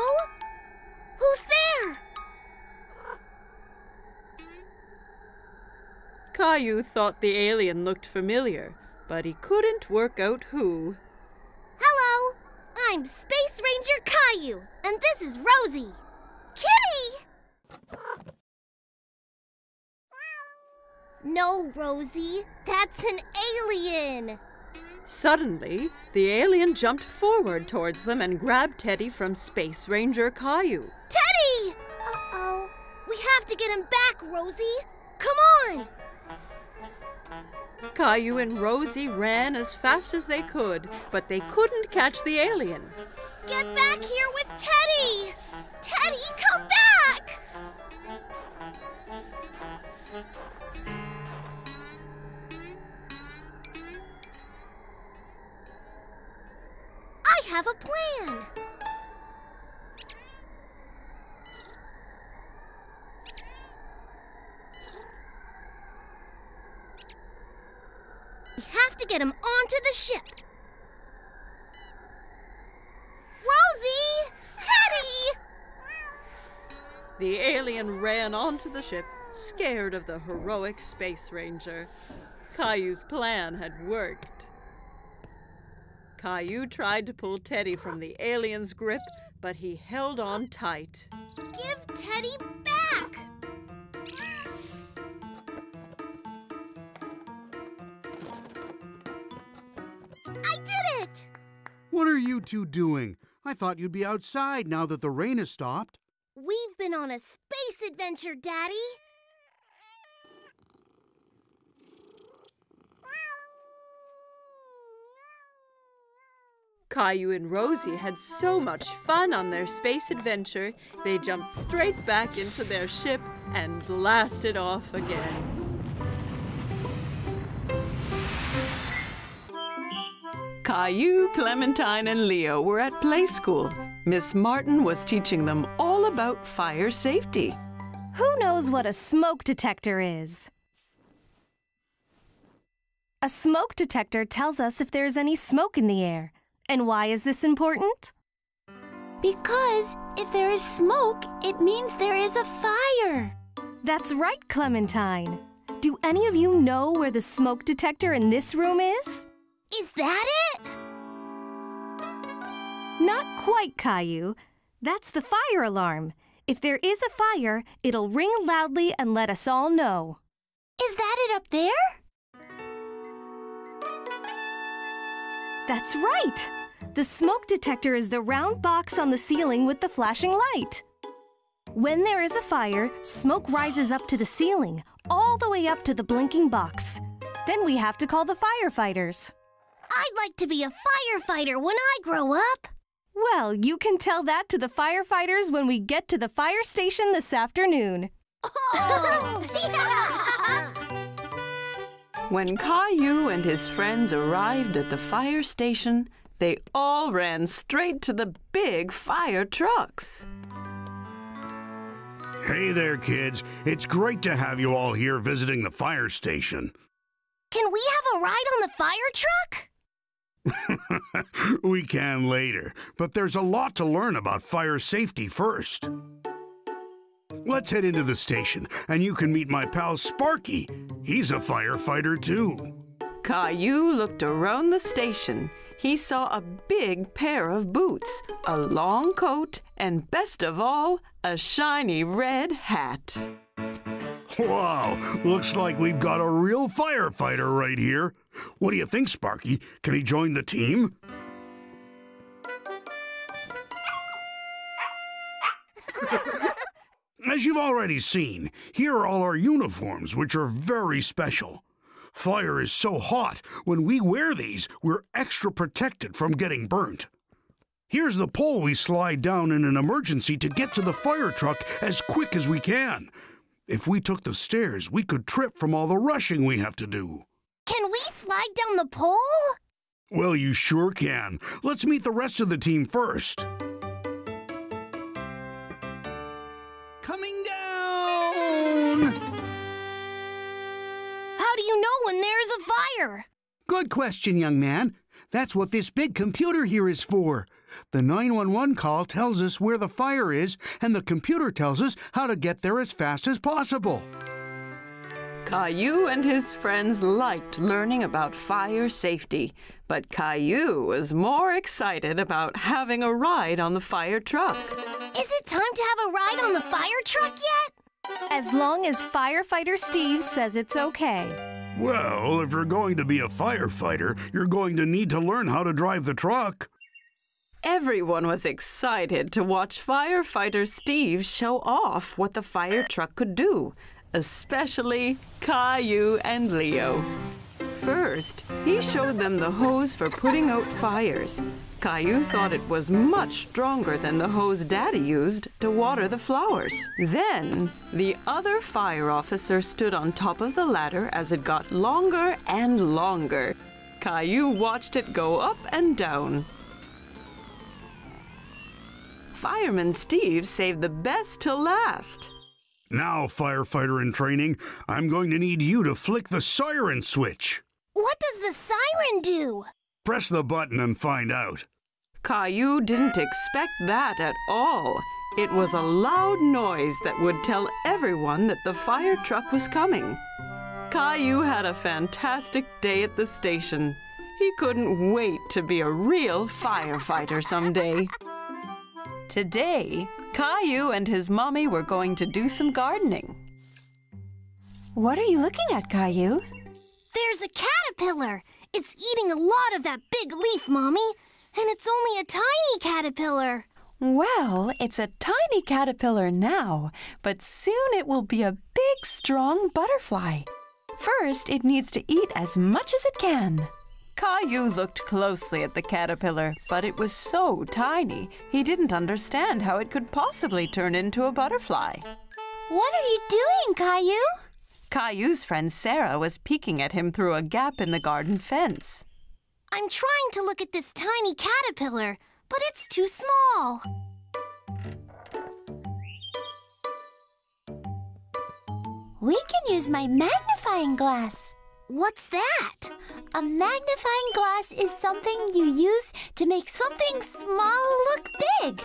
Who's there? Caillou thought the alien looked familiar, but he couldn't work out who. Hello! I'm Space Ranger Caillou, and this is Rosie. Kitty! No, Rosie, that's an alien. Suddenly, the alien jumped forward towards them and grabbed Teddy from Space Ranger Caillou. Teddy! Uh-oh. We have to get him back, Rosie. Come on! Caillou and Rosie ran as fast as they could, but they couldn't catch the alien. Get back here with Teddy! Teddy, come back! Have a plan. We have to get him onto the ship. Rosie! Teddy! The alien ran onto the ship, scared of the heroic space ranger. Caillou's plan had worked. Caillou tried to pull Teddy from the alien's grip, but he held on tight. Give Teddy back! I did it! What are you two doing? I thought you'd be outside now that the rain has stopped. We've been on a space adventure, Daddy. Caillou and Rosie had so much fun on their space adventure, they jumped straight back into their ship and blasted off again. Caillou, Clementine, and Leo were at play school. Miss Martin was teaching them all about fire safety. Who knows what a smoke detector is? A smoke detector tells us if there's any smoke in the air. And why is this important? Because if there is smoke, it means there is a fire. That's right, Clementine. Do any of you know where the smoke detector in this room is? Is that it? Not quite, Caillou. That's the fire alarm. If there is a fire, it'll ring loudly and let us all know. Is that it up there? That's right! The smoke detector is the round box on the ceiling with the flashing light. When there is a fire, smoke rises up to the ceiling, all the way up to the blinking box. Then we have to call the firefighters. I'd like to be a firefighter when I grow up. Well, you can tell that to the firefighters when we get to the fire station this afternoon. Oh! (laughs) yeah! When Caillou and his friends arrived at the fire station, they all ran straight to the big fire trucks. Hey there, kids. It's great to have you all here visiting the fire station. Can we have a ride on the fire truck? (laughs) we can later, but there's a lot to learn about fire safety first. Let's head into the station, and you can meet my pal Sparky. He's a firefighter, too. Caillou looked around the station. He saw a big pair of boots, a long coat, and best of all, a shiny red hat. Wow, looks like we've got a real firefighter right here. What do you think, Sparky? Can he join the team? (laughs) As you've already seen, here are all our uniforms, which are very special. Fire is so hot, when we wear these, we're extra protected from getting burnt. Here's the pole we slide down in an emergency to get to the fire truck as quick as we can. If we took the stairs, we could trip from all the rushing we have to do. Can we slide down the pole? Well, you sure can. Let's meet the rest of the team first. You know when there's a fire? Good question, young man. That's what this big computer here is for. The 911 call tells us where the fire is, and the computer tells us how to get there as fast as possible. Caillou and his friends liked learning about fire safety, but Caillou was more excited about having a ride on the fire truck. Is it time to have a ride on the fire truck yet? As long as firefighter Steve says it's okay. Well, if you're going to be a firefighter, you're going to need to learn how to drive the truck. Everyone was excited to watch firefighter Steve show off what the fire truck could do, especially Caillou and Leo. First, he showed them the hose for putting out fires. Caillou thought it was much stronger than the hose Daddy used to water the flowers. Then, the other fire officer stood on top of the ladder as it got longer and longer. Caillou watched it go up and down. Fireman Steve saved the best to last. Now, firefighter in training, I'm going to need you to flick the siren switch. What does the siren do? Press the button and find out. Caillou didn't expect that at all. It was a loud noise that would tell everyone that the fire truck was coming. Caillou had a fantastic day at the station. He couldn't wait to be a real firefighter someday. Today, Caillou and his mommy were going to do some gardening. What are you looking at, Caillou? There's a caterpillar. It's eating a lot of that big leaf, Mommy. And it's only a tiny caterpillar. Well, it's a tiny caterpillar now, but soon it will be a big, strong butterfly. First, it needs to eat as much as it can. Caillou looked closely at the caterpillar, but it was so tiny, he didn't understand how it could possibly turn into a butterfly. What are you doing, Caillou? Caillou's friend Sarah was peeking at him through a gap in the garden fence. I'm trying to look at this tiny caterpillar, but it's too small. We can use my magnifying glass. What's that? A magnifying glass is something you use to make something small look big.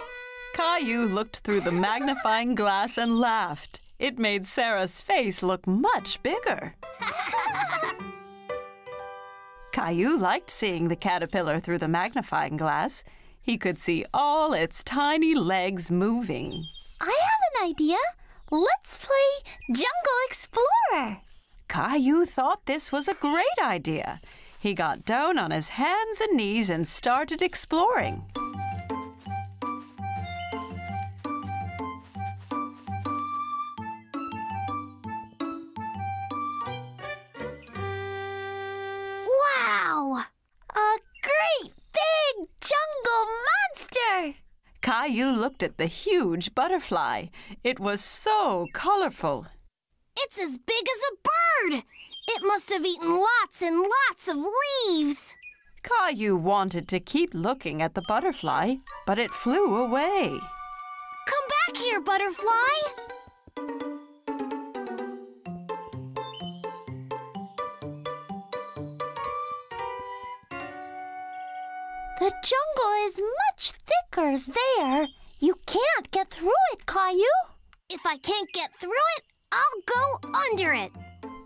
Caillou looked through the magnifying glass and laughed. It made Sarah's face look much bigger. (laughs) Caillou liked seeing the caterpillar through the magnifying glass. He could see all its tiny legs moving. I have an idea. Let's play Jungle Explorer. Caillou thought this was a great idea. He got down on his hands and knees and started exploring. Jungle monster! Caillou looked at the huge butterfly. It was so colorful. It's as big as a bird! It must have eaten lots and lots of leaves! Caillou wanted to keep looking at the butterfly, but it flew away. Come back here, butterfly! Jungle is much thicker there. You can't get through it, Caillou. If I can't get through it, I'll go under it.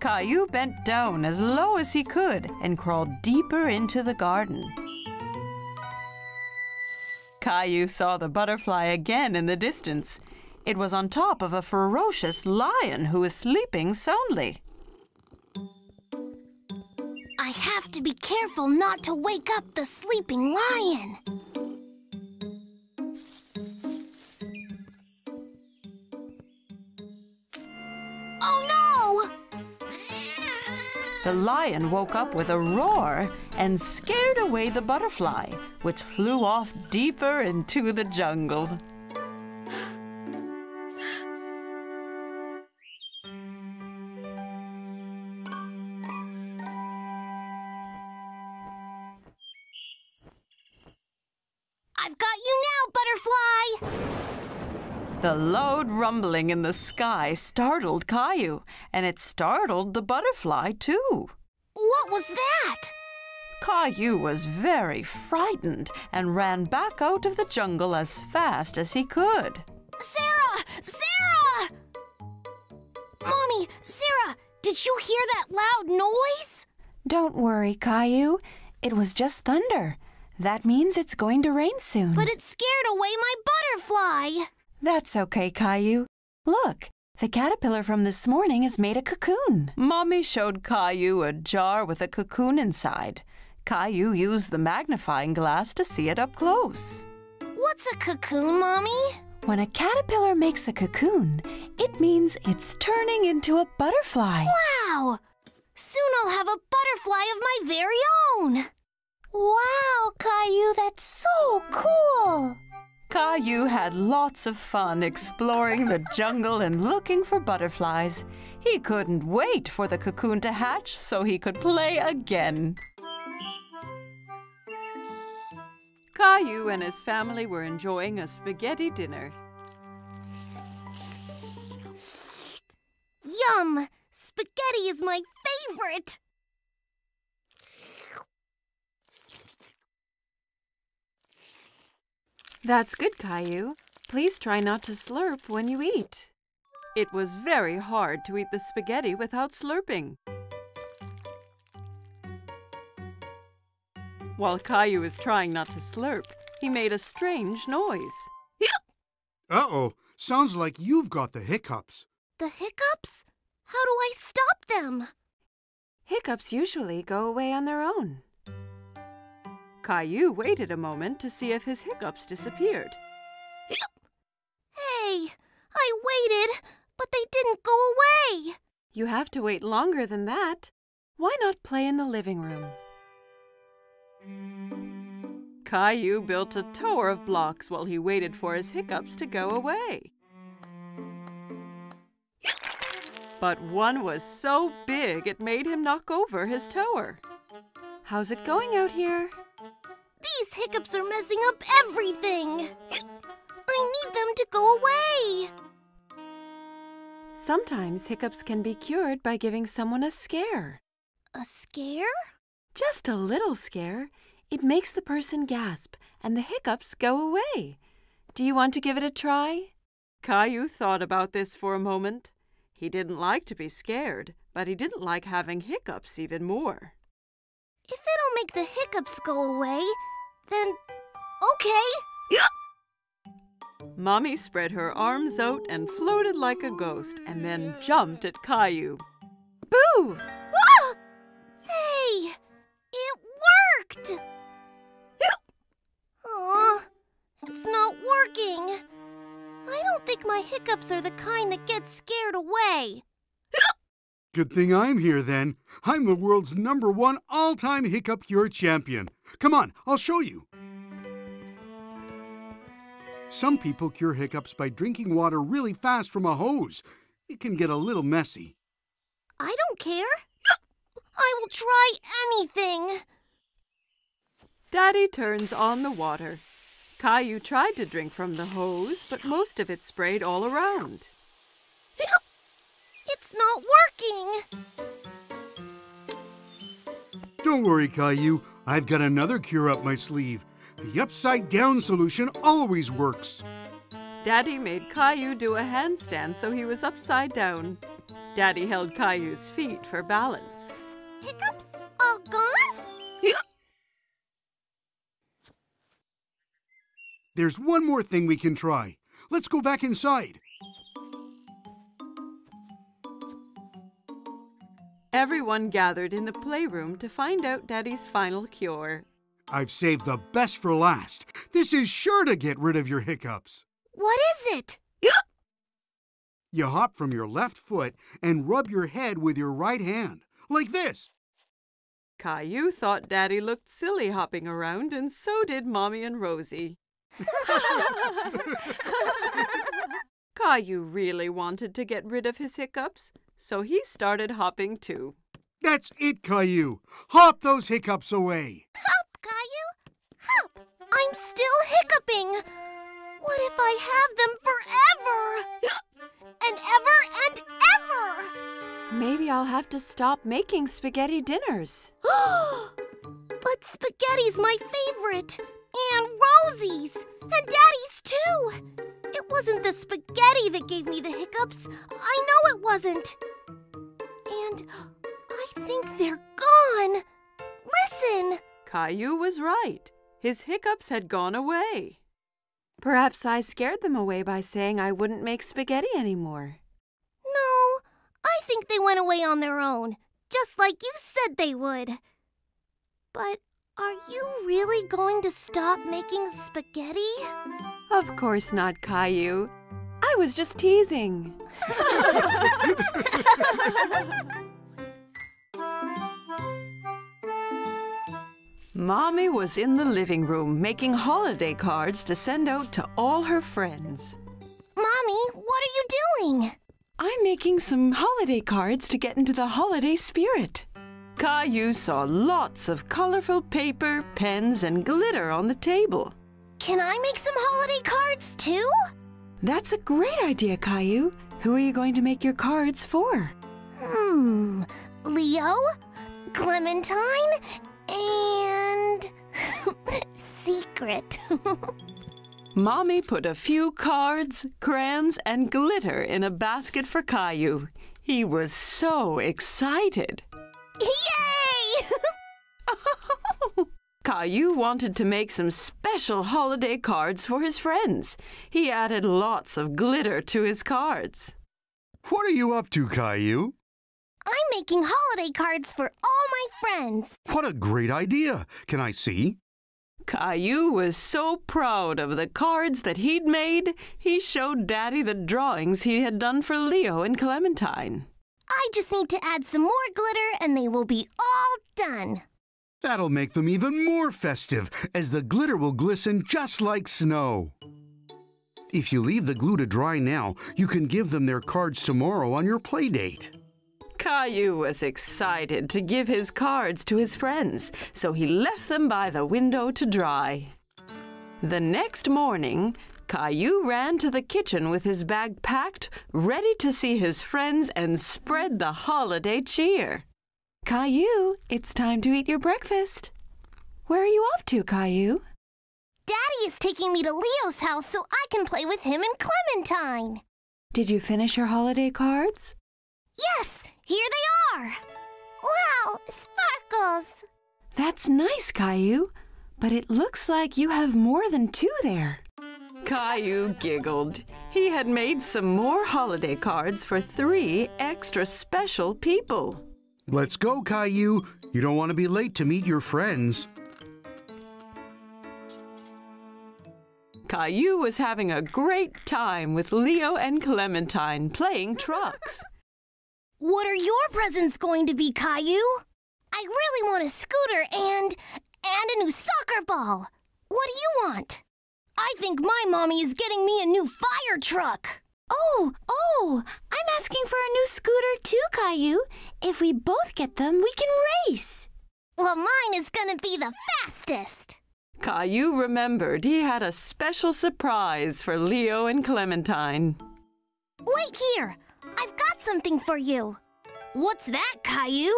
Caillou bent down as low as he could and crawled deeper into the garden. Caillou saw the butterfly again in the distance. It was on top of a ferocious lion who was sleeping soundly. I have to be careful not to wake up the sleeping lion. Oh no! The lion woke up with a roar and scared away the butterfly, which flew off deeper into the jungle. The loud rumbling in the sky startled Caillou, and it startled the butterfly too. What was that? Caillou was very frightened and ran back out of the jungle as fast as he could. Sarah! Sarah! Mommy, Sarah, did you hear that loud noise? Don't worry, Caillou. It was just thunder. That means it's going to rain soon. But it scared away my butterfly. That's okay, Caillou. Look, the caterpillar from this morning has made a cocoon. Mommy showed Caillou a jar with a cocoon inside. Caillou used the magnifying glass to see it up close. What's a cocoon, Mommy? When a caterpillar makes a cocoon, it means it's turning into a butterfly. Wow! Soon I'll have a butterfly of my very own. Wow, Caillou, that's so cool. Caillou had lots of fun exploring the jungle and looking for butterflies. He couldn't wait for the cocoon to hatch so he could play again. Caillou and his family were enjoying a spaghetti dinner. Yum! Spaghetti is my favorite! That's good, Caillou. Please try not to slurp when you eat. It was very hard to eat the spaghetti without slurping. While Caillou was trying not to slurp, he made a strange noise. (gasps) Uh-oh, sounds like you've got the hiccups. The hiccups? How do I stop them? Hiccups usually go away on their own. Caillou waited a moment to see if his hiccups disappeared. Hey, I waited, but they didn't go away. You have to wait longer than that. Why not play in the living room? Caillou built a tower of blocks while he waited for his hiccups to go away. But one was so big it made him knock over his tower. How's it going out here? These hiccups are messing up everything. I need them to go away. Sometimes hiccups can be cured by giving someone a scare. A scare? Just a little scare. It makes the person gasp and the hiccups go away. Do you want to give it a try? Caillou thought about this for a moment. He didn't like to be scared, but he didn't like having hiccups even more. If it'll make the hiccups go away, then okay. (gasps) Mommy spread her arms out and floated like a ghost and then jumped at Caillou. Boo! Ah! Hey! It worked! (gasps) Aw, it's not working. I don't think my hiccups are the kind that get scared away. Good thing I'm here then. I'm the world's number one all-time hiccup cure champion. Come on, I'll show you. Some people cure hiccups by drinking water really fast from a hose. It can get a little messy. I don't care. I will try anything. Daddy turns on the water. Caillou tried to drink from the hose, but most of it sprayed all around. It's not working. Don't worry, Caillou. I've got another cure up my sleeve. The upside down solution always works. Daddy made Caillou do a handstand so he was upside down. Daddy held Caillou's feet for balance. Hiccups all gone? There's one more thing we can try. Let's go back inside. Everyone gathered in the playroom to find out Daddy's final cure. I've saved the best for last. This is sure to get rid of your hiccups. What is it? (gasps) You hop from your left foot and rub your head with your right hand, like this. Caillou thought Daddy looked silly hopping around, and so did Mommy and Rosie. (laughs) (laughs) Caillou really wanted to get rid of his hiccups, so he started hopping too. That's it, Caillou. Hop those hiccups away. Hop, Caillou! Hop! I'm still hiccuping. What if I have them forever? (gasps) and ever and ever! Maybe I'll have to stop making spaghetti dinners. (gasps) but spaghetti's my favorite. And Rosie's. And Daddy's too. It wasn't the spaghetti that gave me the hiccups. I know it wasn't. And I think they're gone. Listen! Caillou was right. His hiccups had gone away. Perhaps I scared them away by saying I wouldn't make spaghetti anymore. No, I think they went away on their own, just like you said they would. But are you really going to stop making spaghetti? Of course not, Caillou. I was just teasing. (laughs) Mommy was in the living room making holiday cards to send out to all her friends. Mommy, what are you doing? I'm making some holiday cards to get into the holiday spirit. Caillou saw lots of colorful paper, pens, and glitter on the table. Can I make some holiday cards too? That's a great idea, Caillou. Who are you going to make your cards for? Hmm. Leo, Clementine, and. (laughs) Secret. (laughs) Mommy put a few cards, crayons, and glitter in a basket for Caillou. He was so excited. Yay! (laughs) Caillou wanted to make some special holiday cards for his friends. He added lots of glitter to his cards. What are you up to, Caillou? I'm making holiday cards for all my friends. What a great idea. Can I see? Caillou was so proud of the cards that he'd made, he showed Daddy the drawings he had done for Leo and Clementine. I just need to add some more glitter and they will be all done. That'll make them even more festive, as the glitter will glisten just like snow. If you leave the glue to dry now, you can give them their cards tomorrow on your play date. Caillou was excited to give his cards to his friends, so he left them by the window to dry. The next morning, Caillou ran to the kitchen with his bag packed, ready to see his friends and spread the holiday cheer. Caillou, it's time to eat your breakfast. Where are you off to, Caillou? Daddy is taking me to Leo's house so I can play with him and Clementine. Did you finish your holiday cards? Yes, here they are. Wow, sparkles. That's nice, Caillou, but it looks like you have more than two there. Caillou giggled. He had made some more holiday cards for three extra special people. Let's go, Caillou. You don't want to be late to meet your friends. Caillou was having a great time with Leo and Clementine playing trucks. What are your presents going to be, Caillou? I really want a scooter and and a new soccer ball. What do you want? I think my mommy is getting me a new fire truck. Oh, oh, I'm asking for a new scooter too, Caillou. If we both get them, we can race. Well, mine is gonna be the fastest. Caillou remembered he had a special surprise for Leo and Clementine. Wait here. I've got something for you. What's that, Caillou?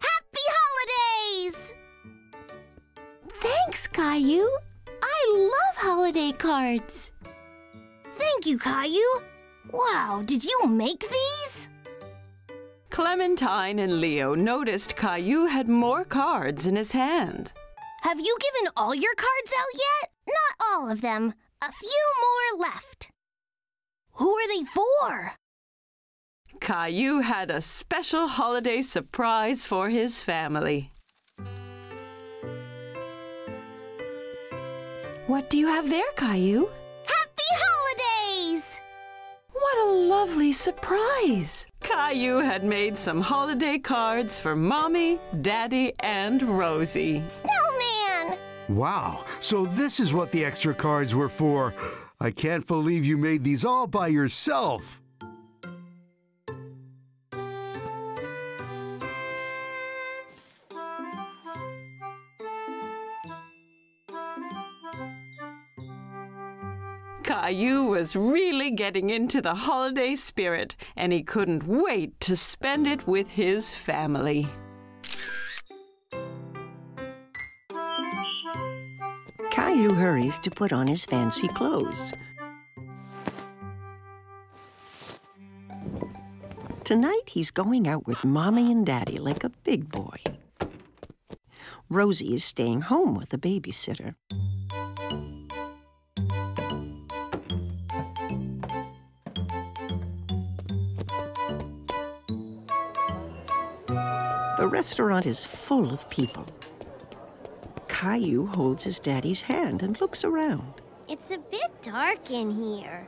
Happy holidays! Thanks, Caillou. I love holiday cards. Thank you, Caillou. Wow, did you make these? Clementine and Leo noticed Caillou had more cards in his hand. Have you given all your cards out yet? Not all of them. A few more left. Who are they for? Caillou had a special holiday surprise for his family. What do you have there, Caillou? Happy holidays! What a lovely surprise! Caillou had made some holiday cards for Mommy, Daddy, and Rosie. Snowman! Wow, so this is what the extra cards were for. I can't believe you made these all by yourself. Caillou was really getting into the holiday spirit, and he couldn't wait to spend it with his family. Caillou hurries to put on his fancy clothes. Tonight he's going out with Mommy and Daddy like a big boy. Rosie is staying home with a babysitter. Restaurant is full of people. Caillou holds his daddy's hand and looks around. It's a bit dark in here.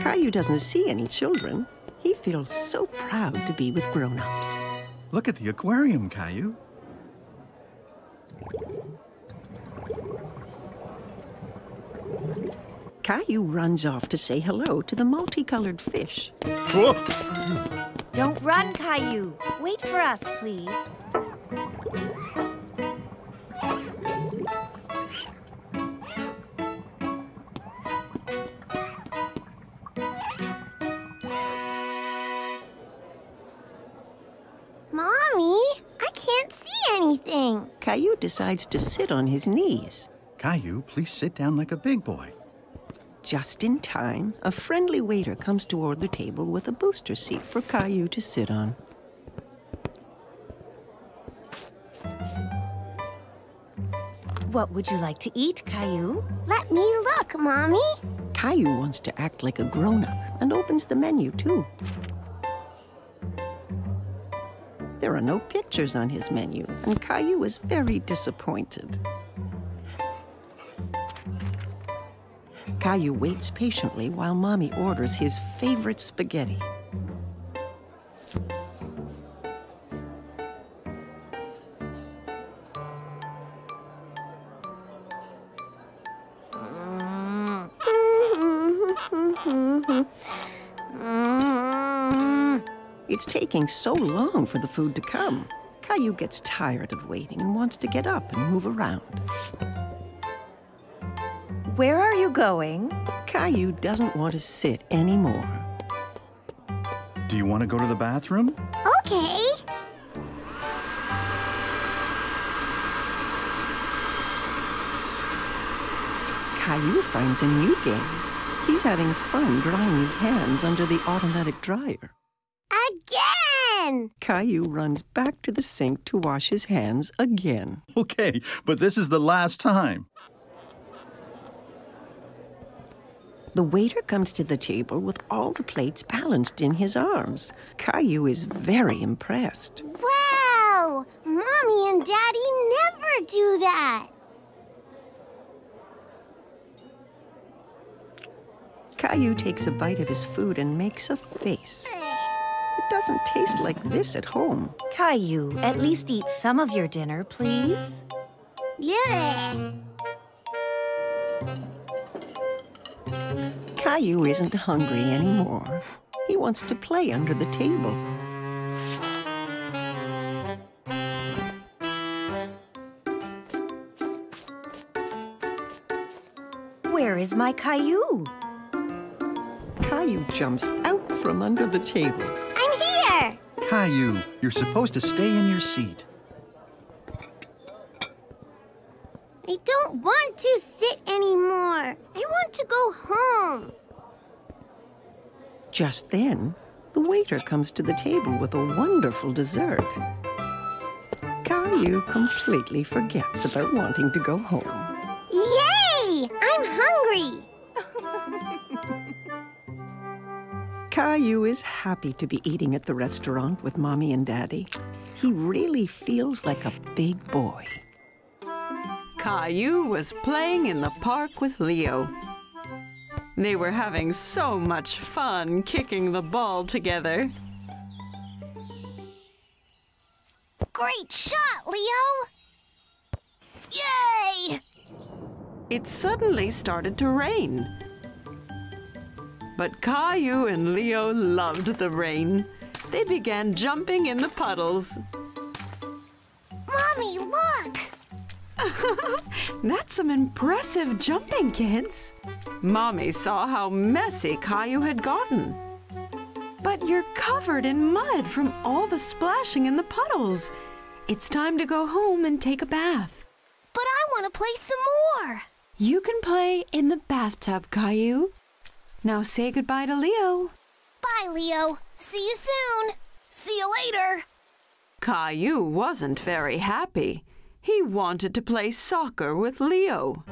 Caillou doesn't see any children. He feels so proud to be with grown-ups. Look at the aquarium, Caillou. Caillou runs off to say hello to the multicolored fish. Don't run, Caillou. Wait for us, please. Mommy, I can't see anything. Caillou decides to sit on his knees. Caillou, please sit down like a big boy. Just in time, a friendly waiter comes toward the table with a booster seat for Caillou to sit on. What would you like to eat, Caillou? Let me look, Mommy. Caillou wants to act like a grown-up and opens the menu, too. There are no pictures on his menu, and Caillou is very disappointed. Caillou waits patiently while Mommy orders his favorite spaghetti. (laughs) It's taking so long for the food to come. Caillou gets tired of waiting and wants to get up and move around. Where are you going? Caillou doesn't want to sit anymore. Do you want to go to the bathroom? Okay. Caillou finds a new game. He's having fun drying his hands under the automatic dryer. Again! Caillou runs back to the sink to wash his hands again. Okay, but this is the last time. The waiter comes to the table with all the plates balanced in his arms. Caillou is very impressed. Wow! Mommy and Daddy never do that. Caillou takes a bite of his food and makes a face. It doesn't taste like this at home. Caillou, at least eat some of your dinner, please. Yeah. Caillou isn't hungry anymore. He wants to play under the table. Where is my Caillou? Caillou jumps out from under the table. I'm here! Caillou, you're supposed to stay in your seat. I don't want to sit anymore. I want to go home. Just then, the waiter comes to the table with a wonderful dessert. Caillou completely forgets about wanting to go home. Yay! I'm hungry. Caillou is happy to be eating at the restaurant with Mommy and Daddy. He really feels like a big boy. Caillou was playing in the park with Leo. They were having so much fun kicking the ball together. Great shot, Leo! Yay! It suddenly started to rain. But Caillou and Leo loved the rain. They began jumping in the puddles. Mommy, look! (laughs) That's some impressive jumping, kids. Mommy saw how messy Caillou had gotten. But you're covered in mud from all the splashing in the puddles. It's time to go home and take a bath. But I want to play some more. You can play in the bathtub, Caillou. Now say goodbye to Leo. Bye, Leo. See you soon. See you later. Caillou wasn't very happy. He wanted to play soccer with Leo.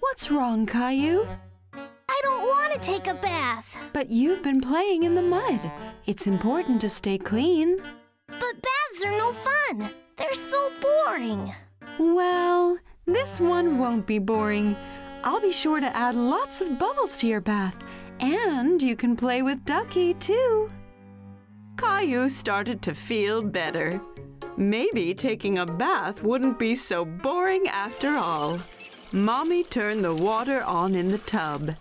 What's wrong, Caillou? I don't want to take a bath. But you've been playing in the mud. It's important to stay clean. But baths are no fun. They're so boring. Well, this one won't be boring. I'll be sure to add lots of bubbles to your bath. And you can play with Ducky, too. Caillou started to feel better. Maybe taking a bath wouldn't be so boring after all. Mommy turned the water on in the tub.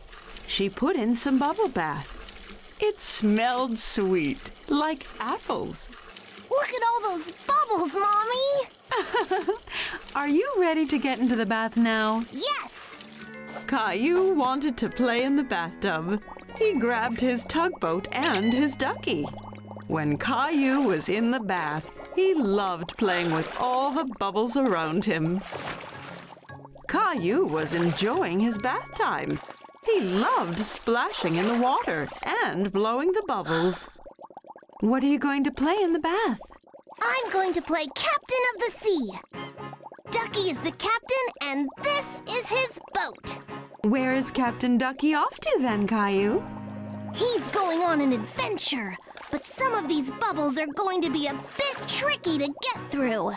She put in some bubble bath. It smelled sweet. like apples. Look at all those bubbles, Mommy! (laughs) Are you ready to get into the bath now? Yes! Caillou wanted to play in the bathtub. He grabbed his tugboat and his ducky. When Caillou was in the bath, he loved playing with all the bubbles around him. Caillou was enjoying his bath time. He loved splashing in the water and blowing the bubbles. What are you going to play in the bath? I'm going to play Captain of the Sea. Ducky is the captain, and this is his boat. Where is Captain Ducky off to then, Caillou? He's going on an adventure, but some of these bubbles are going to be a bit tricky to get through.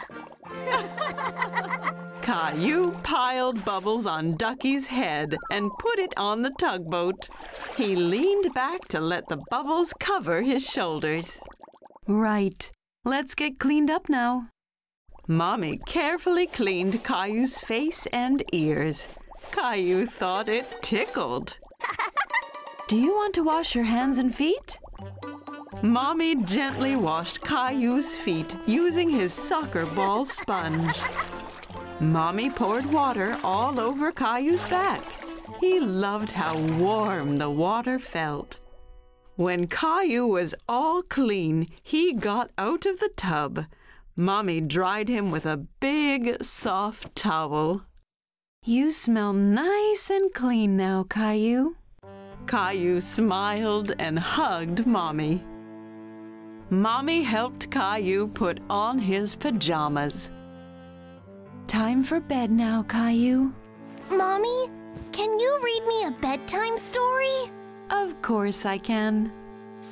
(laughs) Caillou piled bubbles on Ducky's head and put it on the tugboat. He leaned back to let the bubbles cover his shoulders. Right, let's get cleaned up now. Mommy carefully cleaned Caillou's face and ears. Caillou thought it tickled. (laughs) Do you want to wash your hands and feet? Mommy gently washed Caillou's feet using his soccer ball sponge. Mommy poured water all over Caillou's back. He loved how warm the water felt. When Caillou was all clean, he got out of the tub. Mommy dried him with a big, soft towel. You smell nice and clean now, Caillou. Caillou smiled and hugged Mommy. Mommy helped Caillou put on his pajamas. Time for bed now, Caillou. Mommy, can you read me a bedtime story? Of course I can.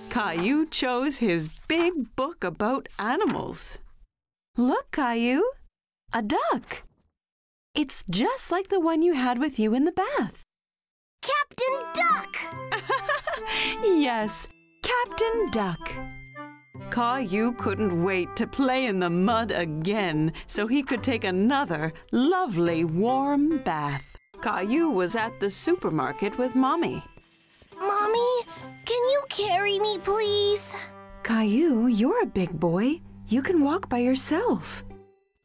Caillou chose his big book about animals. Look, Caillou, a duck. It's just like the one you had with you in the bath. Captain Duck! (laughs) yes, Captain Duck. Caillou couldn't wait to play in the mud again so he could take another lovely warm bath. Caillou was at the supermarket with Mommy. Mommy, can you carry me, please? Caillou, you're a big boy. You can walk by yourself.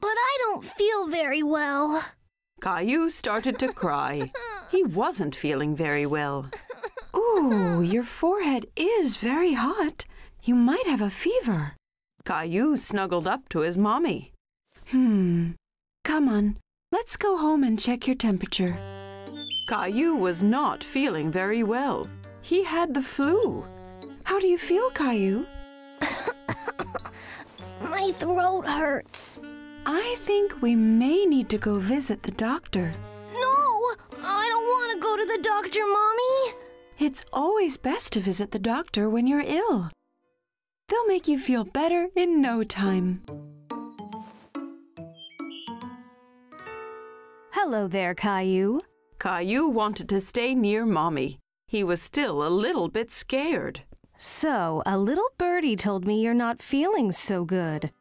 But I don't feel very well. Caillou started to cry. (laughs) he wasn't feeling very well. Ooh, your forehead is very hot. You might have a fever. Caillou snuggled up to his mommy. Hmm. Come on, let's go home and check your temperature. Caillou was not feeling very well. He had the flu. How do you feel, Caillou? (coughs) My throat hurts. I think we may need to go visit the doctor. No, I don't want to go to the doctor, Mommy. It's always best to visit the doctor when you're ill. They'll make you feel better in no time. Hello there, Caillou. Caillou wanted to stay near Mommy. He was still a little bit scared. So, a little birdie told me you're not feeling so good.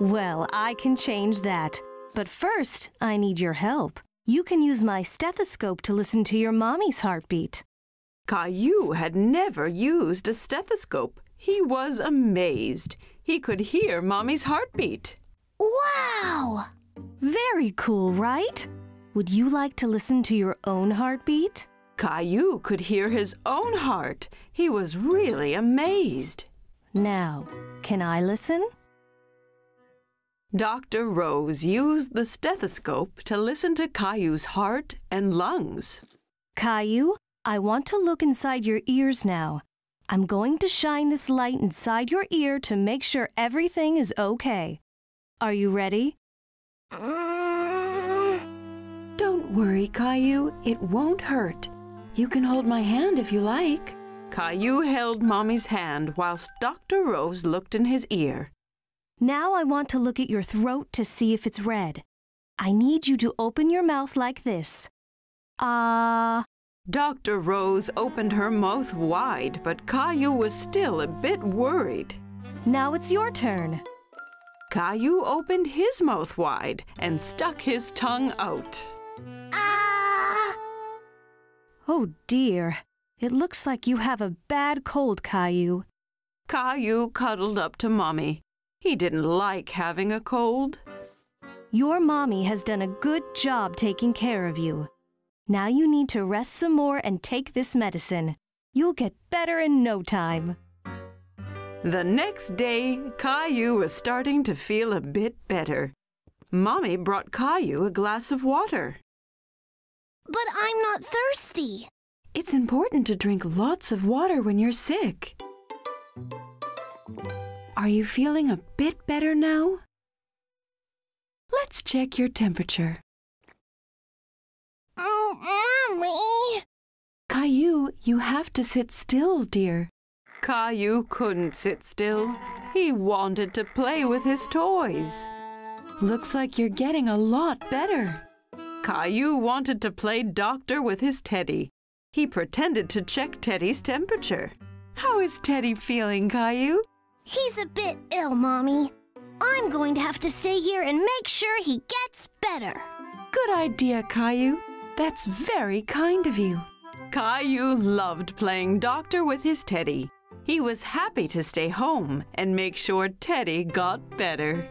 Well, I can change that. But first, I need your help. You can use my stethoscope to listen to your mommy's heartbeat. Caillou had never used a stethoscope. He was amazed. He could hear Mommy's heartbeat. Wow! Very cool, right? Would you like to listen to your own heartbeat? Caillou could hear his own heart. He was really amazed. Now, can I listen? Dr. Rose used the stethoscope to listen to Caillou's heart and lungs. Caillou, I want to look inside your ears now. I'm going to shine this light inside your ear to make sure everything is okay. Are you ready? Don't worry, Caillou. It won't hurt. You can hold my hand if you like. Caillou held Mommy's hand whilst Dr. Rose looked in his ear. Now I want to look at your throat to see if it's red. I need you to open your mouth like this. Ah. Uh, Dr. Rose opened her mouth wide, but Caillou was still a bit worried. Now it's your turn. Caillou opened his mouth wide and stuck his tongue out. Ah! Oh dear, it looks like you have a bad cold, Caillou. Caillou cuddled up to Mommy. He didn't like having a cold. Your mommy has done a good job taking care of you. Now you need to rest some more and take this medicine. You'll get better in no time. The next day, Caillou was starting to feel a bit better. Mommy brought Caillou a glass of water. But I'm not thirsty. It's important to drink lots of water when you're sick. Are you feeling a bit better now? Let's check your temperature. Oh, Mommy! Caillou, you have to sit still, dear. Caillou couldn't sit still. He wanted to play with his toys. Looks like you're getting a lot better. Caillou wanted to play doctor with his Teddy. He pretended to check Teddy's temperature. How is Teddy feeling, Caillou? He's a bit ill, Mommy. I'm going to have to stay here and make sure he gets better. Good idea, Caillou. That's very kind of you. Caillou loved playing doctor with his Teddy. He was happy to stay home and make sure Teddy got better.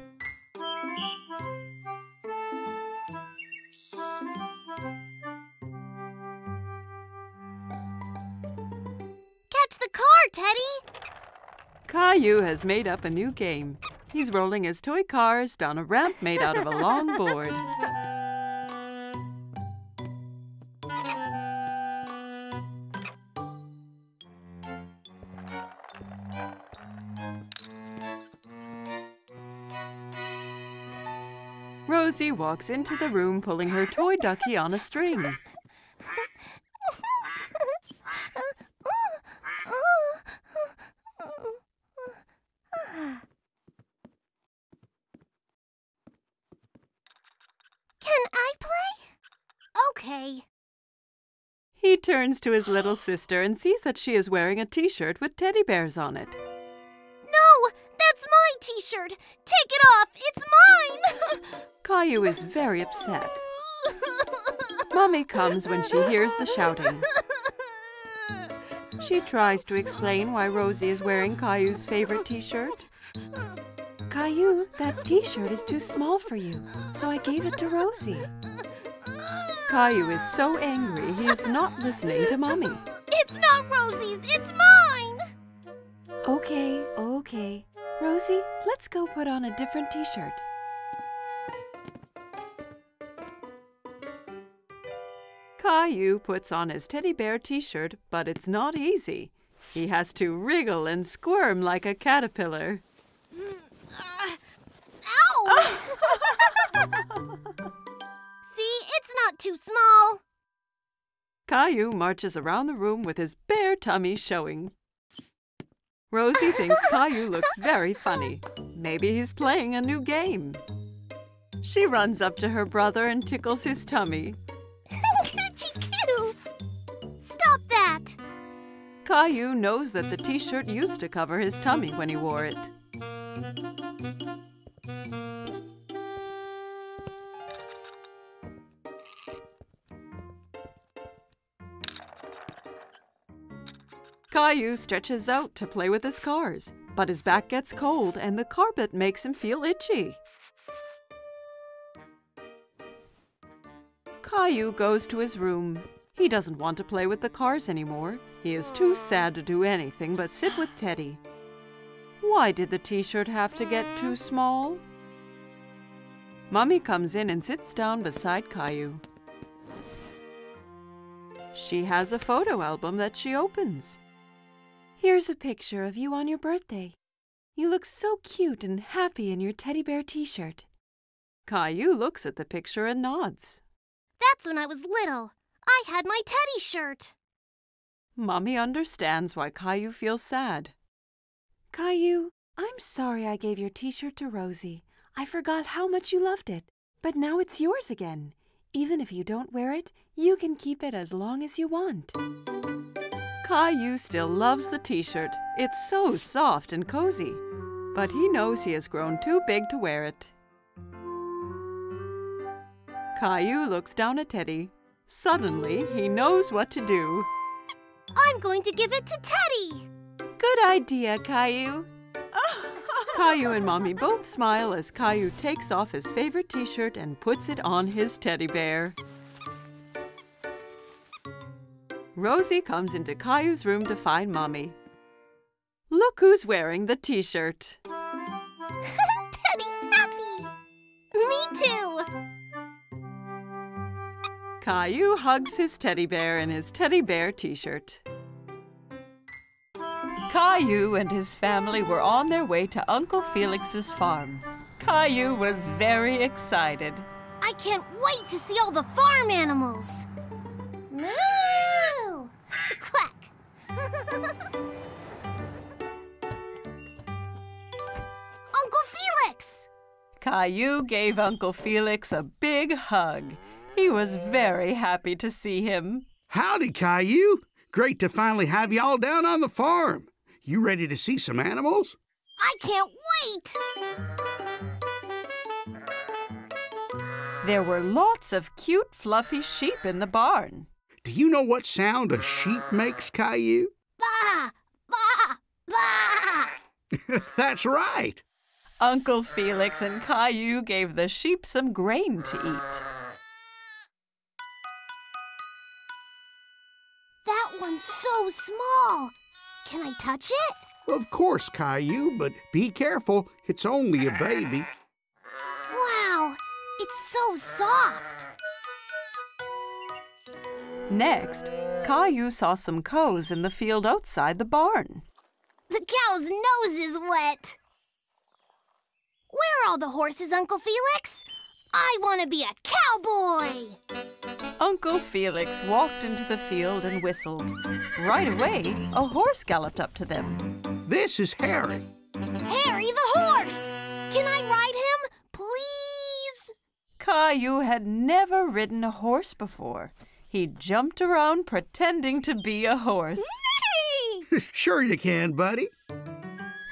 Catch the car, Teddy! Caillou has made up a new game. He's rolling his toy cars down a ramp made out of a (laughs) long board. Rosie walks into the room pulling her toy ducky on a string. Can I play? Okay. He turns to his little sister and sees that she is wearing a t-shirt with teddy bears on it. No! That's my t-shirt! Take it off! It's mine! (laughs) Caillou is very upset. Mommy comes when she hears the shouting. She tries to explain why Rosie is wearing Caillou's favorite t-shirt. (laughs) Caillou, that t-shirt is too small for you, so I gave it to Rosie. Caillou is so angry he is not listening to Mommy. It's not Rosie's, it's mine! Okay, okay. Rosie, let's go put on a different t-shirt. Caillou puts on his teddy bear t-shirt, but it's not easy. He has to wriggle and squirm like a caterpillar. Mm, uh, ow! (laughs) (laughs) See, it's not too small. Caillou marches around the room with his bare tummy showing. Rosie (laughs) thinks Caillou looks very funny. Maybe he's playing a new game. She runs up to her brother and tickles his tummy. Coochie-coo! (laughs) Stop that! Caillou knows that the t-shirt used to cover his tummy when he wore it. Caillou stretches out to play with his cars, but his back gets cold and the carpet makes him feel itchy. Caillou goes to his room. He doesn't want to play with the cars anymore. He is too sad to do anything but sit with Teddy. Why did the t-shirt have to get too small? Mummy comes in and sits down beside Caillou. She has a photo album that she opens. Here's a picture of you on your birthday. You look so cute and happy in your teddy bear t-shirt. Caillou looks at the picture and nods. That's when I was little. I had my teddy shirt. Mommy understands why Caillou feels sad. Caillou, I'm sorry I gave your t-shirt to Rosie. I forgot how much you loved it. But now it's yours again. Even if you don't wear it, you can keep it as long as you want. Caillou still loves the t-shirt. It's so soft and cozy. But he knows he has grown too big to wear it. Caillou looks down at Teddy. Suddenly, he knows what to do. I'm going to give it to Teddy. Good idea, Caillou. (laughs) Caillou and Mommy both smile as Caillou takes off his favorite t-shirt and puts it on his teddy bear. Rosie comes into Caillou's room to find Mommy. Look who's wearing the t-shirt. (laughs) Teddy's happy. Me too. Caillou hugs his teddy bear in his teddy bear t-shirt. Caillou and his family were on their way to Uncle Felix's farm. Caillou was very excited. I can't wait to see all the farm animals. Moo! Quack. Uncle Felix! Caillou gave Uncle Felix a big hug. He was very happy to see him. Howdy, Caillou. Great to finally have you all down on the farm. You ready to see some animals? I can't wait! There were lots of cute, fluffy sheep in the barn. Do you know what sound a sheep makes, Caillou? Bah! Bah! Bah! That's right. Uncle Felix and Caillou gave the sheep some grain to eat. That one's so small. Can I touch it? Of course, Caillou, but be careful. It's only a baby. Wow, it's so soft. Next, Caillou saw some cows in the field outside the barn. The cow's nose is wet. Where are all the horses, Uncle Felix? I want to be a cowboy. Uncle Felix walked into the field and whistled. Right away, a horse galloped up to them. This is Harry. Harry the horse! Can I ride him, please? Caillou had never ridden a horse before. He jumped around pretending to be a horse. (laughs) sure you can, buddy.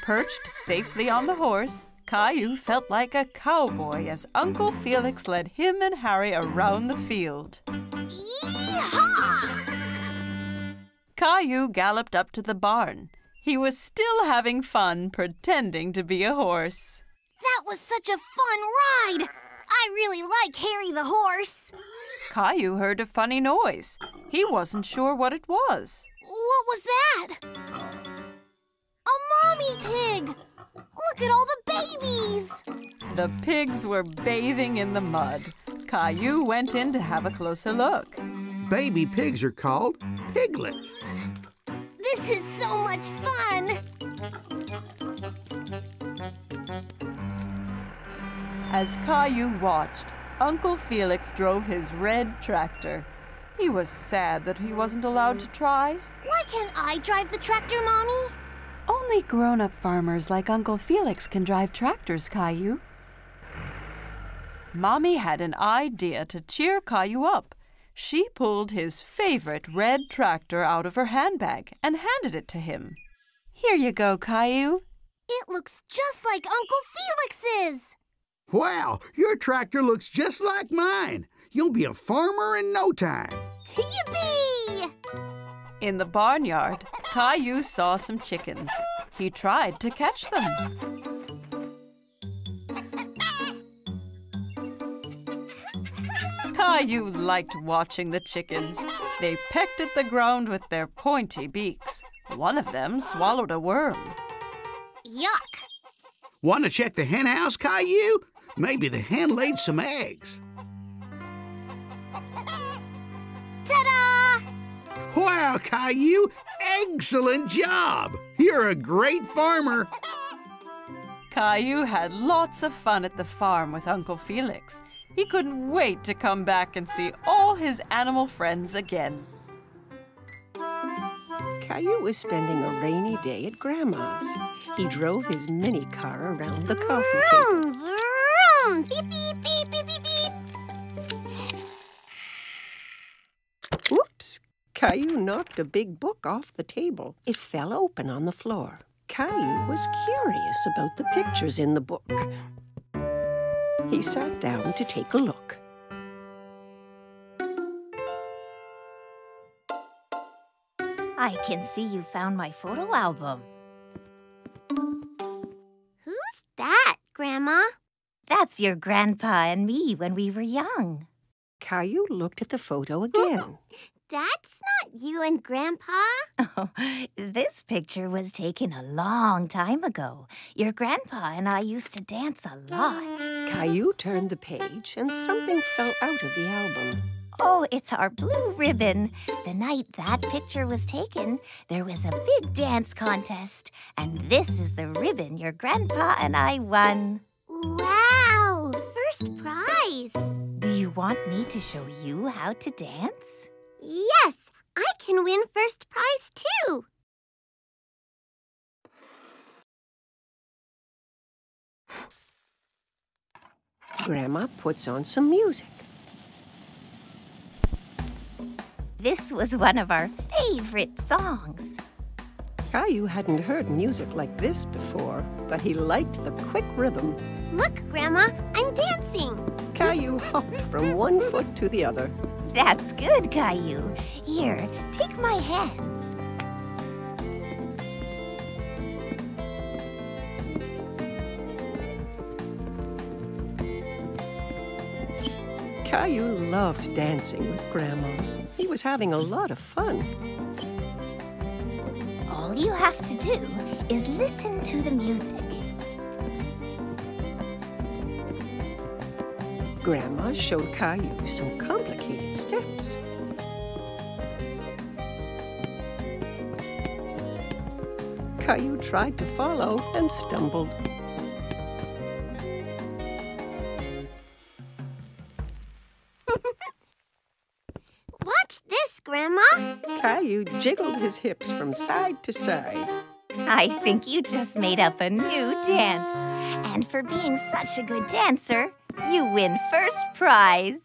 Perched safely on the horse, Caillou felt like a cowboy as Uncle Felix led him and Harry around the field. Yeehaw! Caillou galloped up to the barn. He was still having fun pretending to be a horse. That was such a fun ride! I really like Harry the horse. Caillou heard a funny noise. He wasn't sure what it was. What was that? A mommy pig! Look at all the babies! The pigs were bathing in the mud. Caillou went in to have a closer look. Baby pigs are called piglets. This is so much fun! As Caillou watched, Uncle Felix drove his red tractor. He was sad that he wasn't allowed to try. Why can't I drive the tractor, Mommy? Only grown up farmers like Uncle Felix can drive tractors, Caillou. Mommy had an idea to cheer Caillou up. She pulled his favorite red tractor out of her handbag and handed it to him. Here you go, Caillou. It looks just like Uncle Felix's. Wow, your tractor looks just like mine. You'll be a farmer in no time. Yippee! In the barnyard, Caillou saw some chickens. He tried to catch them. Caillou liked watching the chickens. They pecked at the ground with their pointy beaks. One of them swallowed a worm. Yuck! Want to check the hen house, Caillou? Maybe the hen laid some eggs. Ta-da! Wow, Caillou! Excellent job! You're a great farmer. Caillou had lots of fun at the farm with Uncle Felix. He couldn't wait to come back and see all his animal friends again. Caillou was spending a rainy day at Grandma's. He drove his mini car around the coffee table. Mm-hmm home! Beep, beep, beep, beep, beep, beep. Oops! Caillou knocked a big book off the table. It fell open on the floor. Caillou was curious about the pictures in the book. He sat down to take a look. I can see you found my photo album. Who's that, Grandma? That's your grandpa and me when we were young. Caillou looked at the photo (laughs) again. That's not you and Grandpa. Oh, (laughs) this picture was taken a long time ago. Your grandpa and I used to dance a lot. Caillou turned the page and something fell out of the album. Oh, it's our blue ribbon. The night that picture was taken, there was a big dance contest, and this is the ribbon your grandpa and I won. Wow! First prize. Do you want me to show you how to dance? Yes, I can win first prize too. Grandma puts on some music. This was one of our favorite songs. Caillou hadn't heard music like this before, but he liked the quick rhythm. Look, Grandma, I'm dancing. Caillou hopped from one (laughs) foot to the other. That's good, Caillou. Here, take my hands. Caillou loved dancing with Grandma. He was having a lot of fun. All you have to do is listen to the music. Grandma showed Caillou some complicated steps. Caillou tried to follow and stumbled. (laughs) Watch this, Grandma. Caillou jiggled his hips from side to side. I think you just made up a new dance. And for being such a good dancer, you win first prize.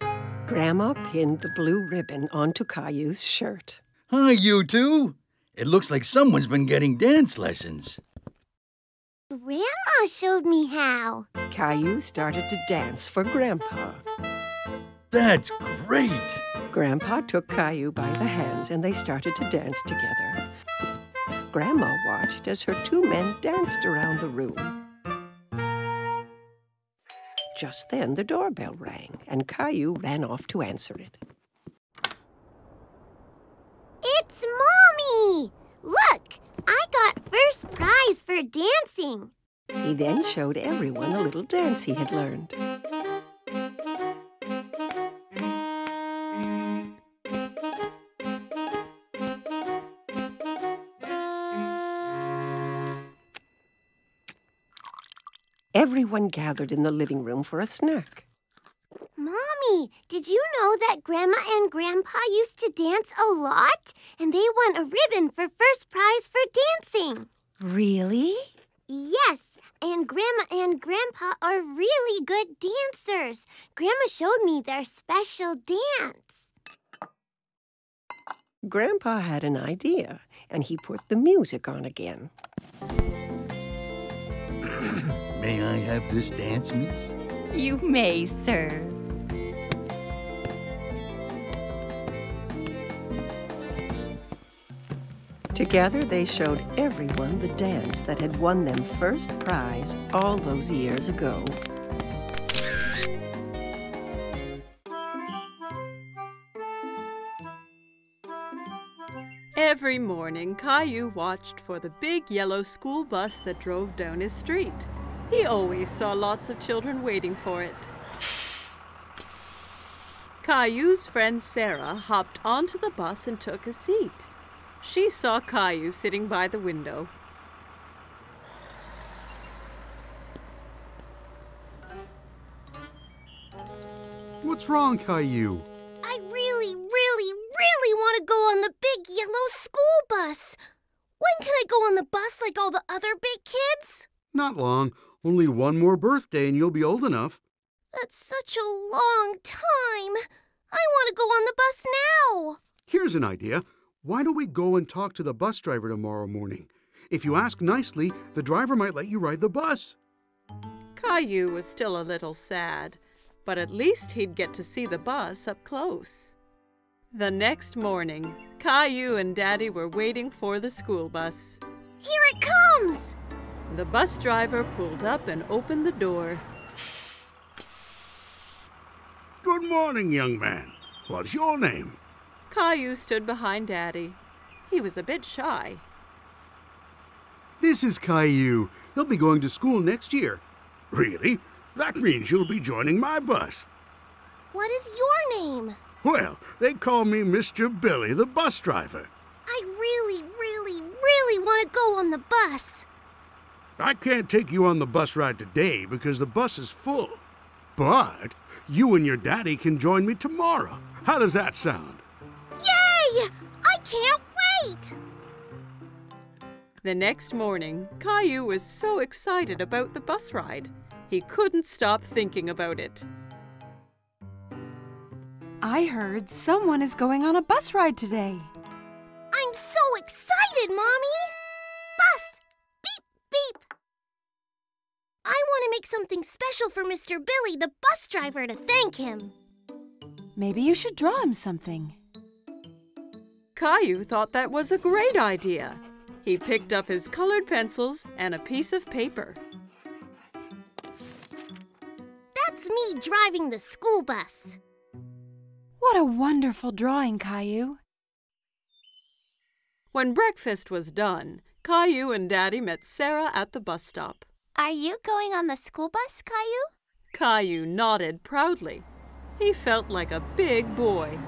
Grandma pinned the blue ribbon onto Caillou's shirt. Hi, you two. It looks like someone's been getting dance lessons. Grandma showed me how. Caillou started to dance for Grandpa. That's great. Grandpa took Caillou by the hands and they started to dance together. Grandma watched as her two men danced around the room. Just then the doorbell rang and Caillou ran off to answer it. It's Mommy! Look, I got first prize for dancing. He then showed everyone a little dance he had learned. Everyone gathered in the living room for a snack. Mommy, did you know that Grandma and Grandpa used to dance a lot? And they won a ribbon for first prize for dancing. Really? Yes, and Grandma and Grandpa are really good dancers. Grandma showed me their special dance. Grandpa had an idea and he put the music on again. May I have this dance, miss? You may, sir. Together they showed everyone the dance that had won them first prize all those years ago. Every morning, Caillou watched for the big yellow school bus that drove down his street. He always saw lots of children waiting for it. Caillou's friend Sarah hopped onto the bus and took a seat. She saw Caillou sitting by the window. What's wrong, Caillou? I really, really, really want to go on the big yellow school bus. When can I go on the bus like all the other big kids? Not long. Only one more birthday and you'll be old enough. That's such a long time. I want to go on the bus now. Here's an idea. Why don't we go and talk to the bus driver tomorrow morning? If you ask nicely, the driver might let you ride the bus. Caillou was still a little sad, but at least he'd get to see the bus up close. The next morning, Caillou and Daddy were waiting for the school bus. Here it comes. The bus driver pulled up and opened the door. Good morning, young man. What's your name? Caillou stood behind Daddy. He was a bit shy. This is Caillou. He'll be going to school next year. Really? That means you'll be joining my bus. What is your name? Well, they call me Mr. Billy, the bus driver. I really, really, really want to go on the bus. I can't take you on the bus ride today because the bus is full. But you and your daddy can join me tomorrow. How does that sound? Yay! I can't wait! The next morning, Caillou was so excited about the bus ride. He couldn't stop thinking about it. I heard someone is going on a bus ride today. I'm so excited, Mommy! I want to make something special for Mr. Billy, the bus driver, to thank him. Maybe you should draw him something. Caillou thought that was a great idea. He picked up his colored pencils and a piece of paper. That's me driving the school bus. What a wonderful drawing, Caillou. When breakfast was done, Caillou and Daddy met Sarah at the bus stop. Are you going on the school bus, Caillou? Caillou nodded proudly. He felt like a big boy.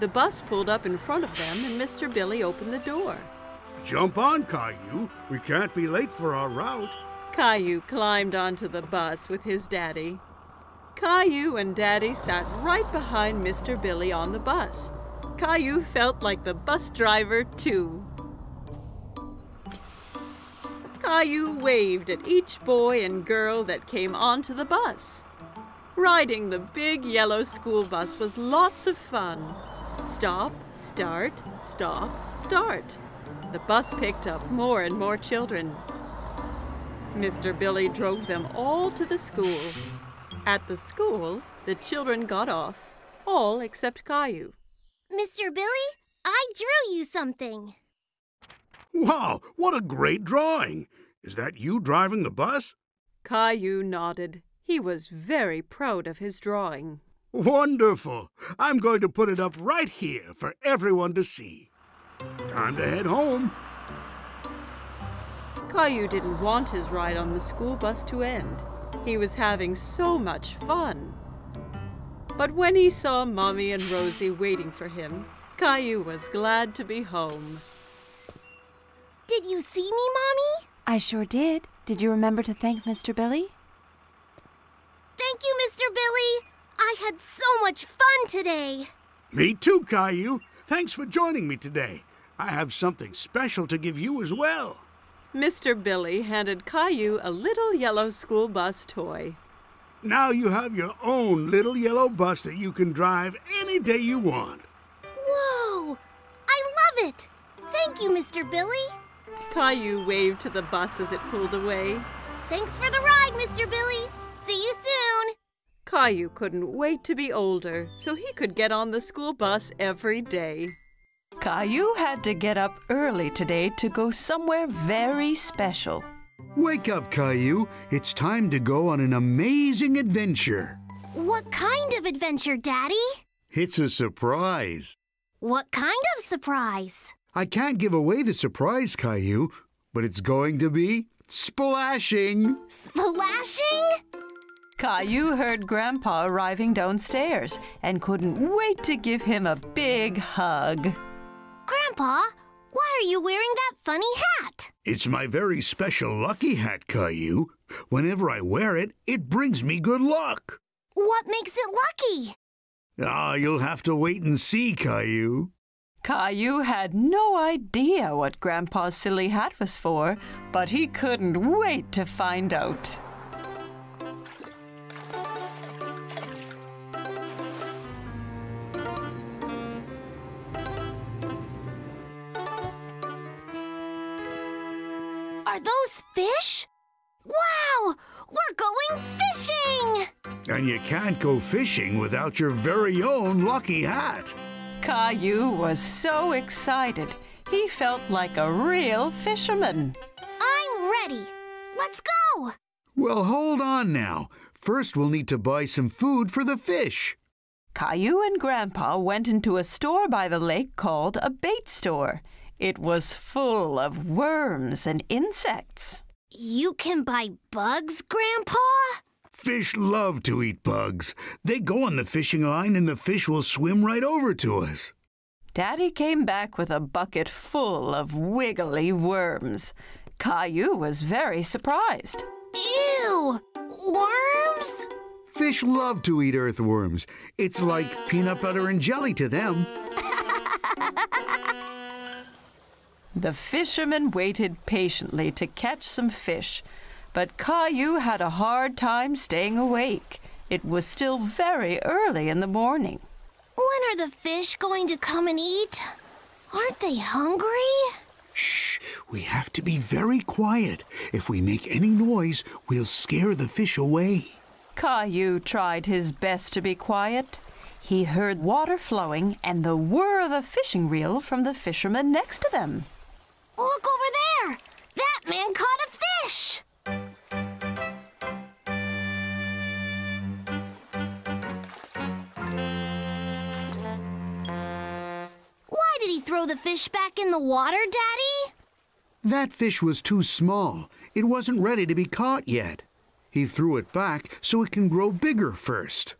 The bus pulled up in front of them and Mr. Billy opened the door. Jump on, Caillou. We can't be late for our route. Caillou climbed onto the bus with his daddy. Caillou and Daddy sat right behind Mr. Billy on the bus. Caillou felt like the bus driver, too. Caillou waved at each boy and girl that came onto the bus. Riding the big yellow school bus was lots of fun. Stop, start, stop, start. The bus picked up more and more children. Mr. Billy drove them all to the school. At the school, the children got off, all except Caillou. Mr. Billy, I drew you something. Wow, what a great drawing! Is that you driving the bus? Caillou nodded. He was very proud of his drawing. Wonderful! I'm going to put it up right here for everyone to see. Time to head home. Caillou didn't want his ride on the school bus to end. He was having so much fun. But when he saw Mommy and Rosie waiting for him, Caillou was glad to be home. Did you see me, Mommy? I sure did. Did you remember to thank Mr. Billy? Thank you, Mr. Billy. I had so much fun today. Me too, Caillou. Thanks for joining me today. I have something special to give you as well. Mr. Billy handed Caillou a little yellow school bus toy. Now you have your own little yellow bus that you can drive any day you want. Whoa! I love it! Thank you, Mr. Billy. Caillou waved to the bus as it pulled away. Thanks for the ride, Mr. Billy. See you soon. Caillou couldn't wait to be older so he could get on the school bus every day. Caillou had to get up early today to go somewhere very special. Wake up, Caillou. It's time to go on an amazing adventure. What kind of adventure, Daddy? It's a surprise. What kind of surprise? I can't give away the surprise, Caillou, but it's going to be splashing. Splashing? Caillou heard Grandpa arriving downstairs and couldn't wait to give him a big hug. Grandpa, why are you wearing that funny hat? It's my very special lucky hat, Caillou. Whenever I wear it, it brings me good luck. What makes it lucky? Ah, you'll have to wait and see, Caillou. Caillou had no idea what Grandpa's silly hat was for, but he couldn't wait to find out. Are those fish? Wow! We're going fishing! And you can't go fishing without your very own lucky hat. Caillou was so excited. He felt like a real fisherman. I'm ready. Let's go! Well, hold on now. First, we'll need to buy some food for the fish. Caillou and Grandpa went into a store by the lake called a bait store. It was full of worms and insects. You can buy bugs, Grandpa? Fish love to eat bugs. They go on the fishing line and the fish will swim right over to us. Daddy came back with a bucket full of wiggly worms. Caillou was very surprised. Ew! Worms? Fish love to eat earthworms. It's like peanut butter and jelly to them. The fishermen waited patiently to catch some fish, but Caillou had a hard time staying awake. It was still very early in the morning. When are the fish going to come and eat? Aren't they hungry? Shh, we have to be very quiet. If we make any noise, we'll scare the fish away. Caillou tried his best to be quiet. He heard water flowing and the whir of a fishing reel from the fisherman next to them. Look over there! That man caught a fish! Why did he throw the fish back in the water, Daddy? That fish was too small. It wasn't ready to be caught yet. He threw it back so it can grow bigger first.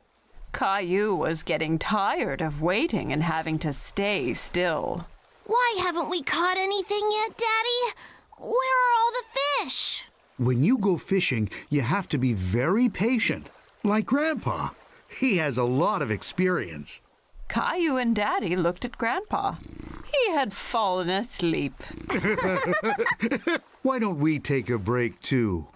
Caillou was getting tired of waiting and having to stay still. Why haven't we caught anything yet, Daddy? Where are all the fish? When you go fishing, you have to be very patient. Like Grandpa. He has a lot of experience. Caillou and Daddy looked at Grandpa. He had fallen asleep. (laughs) Why don't we take a break too?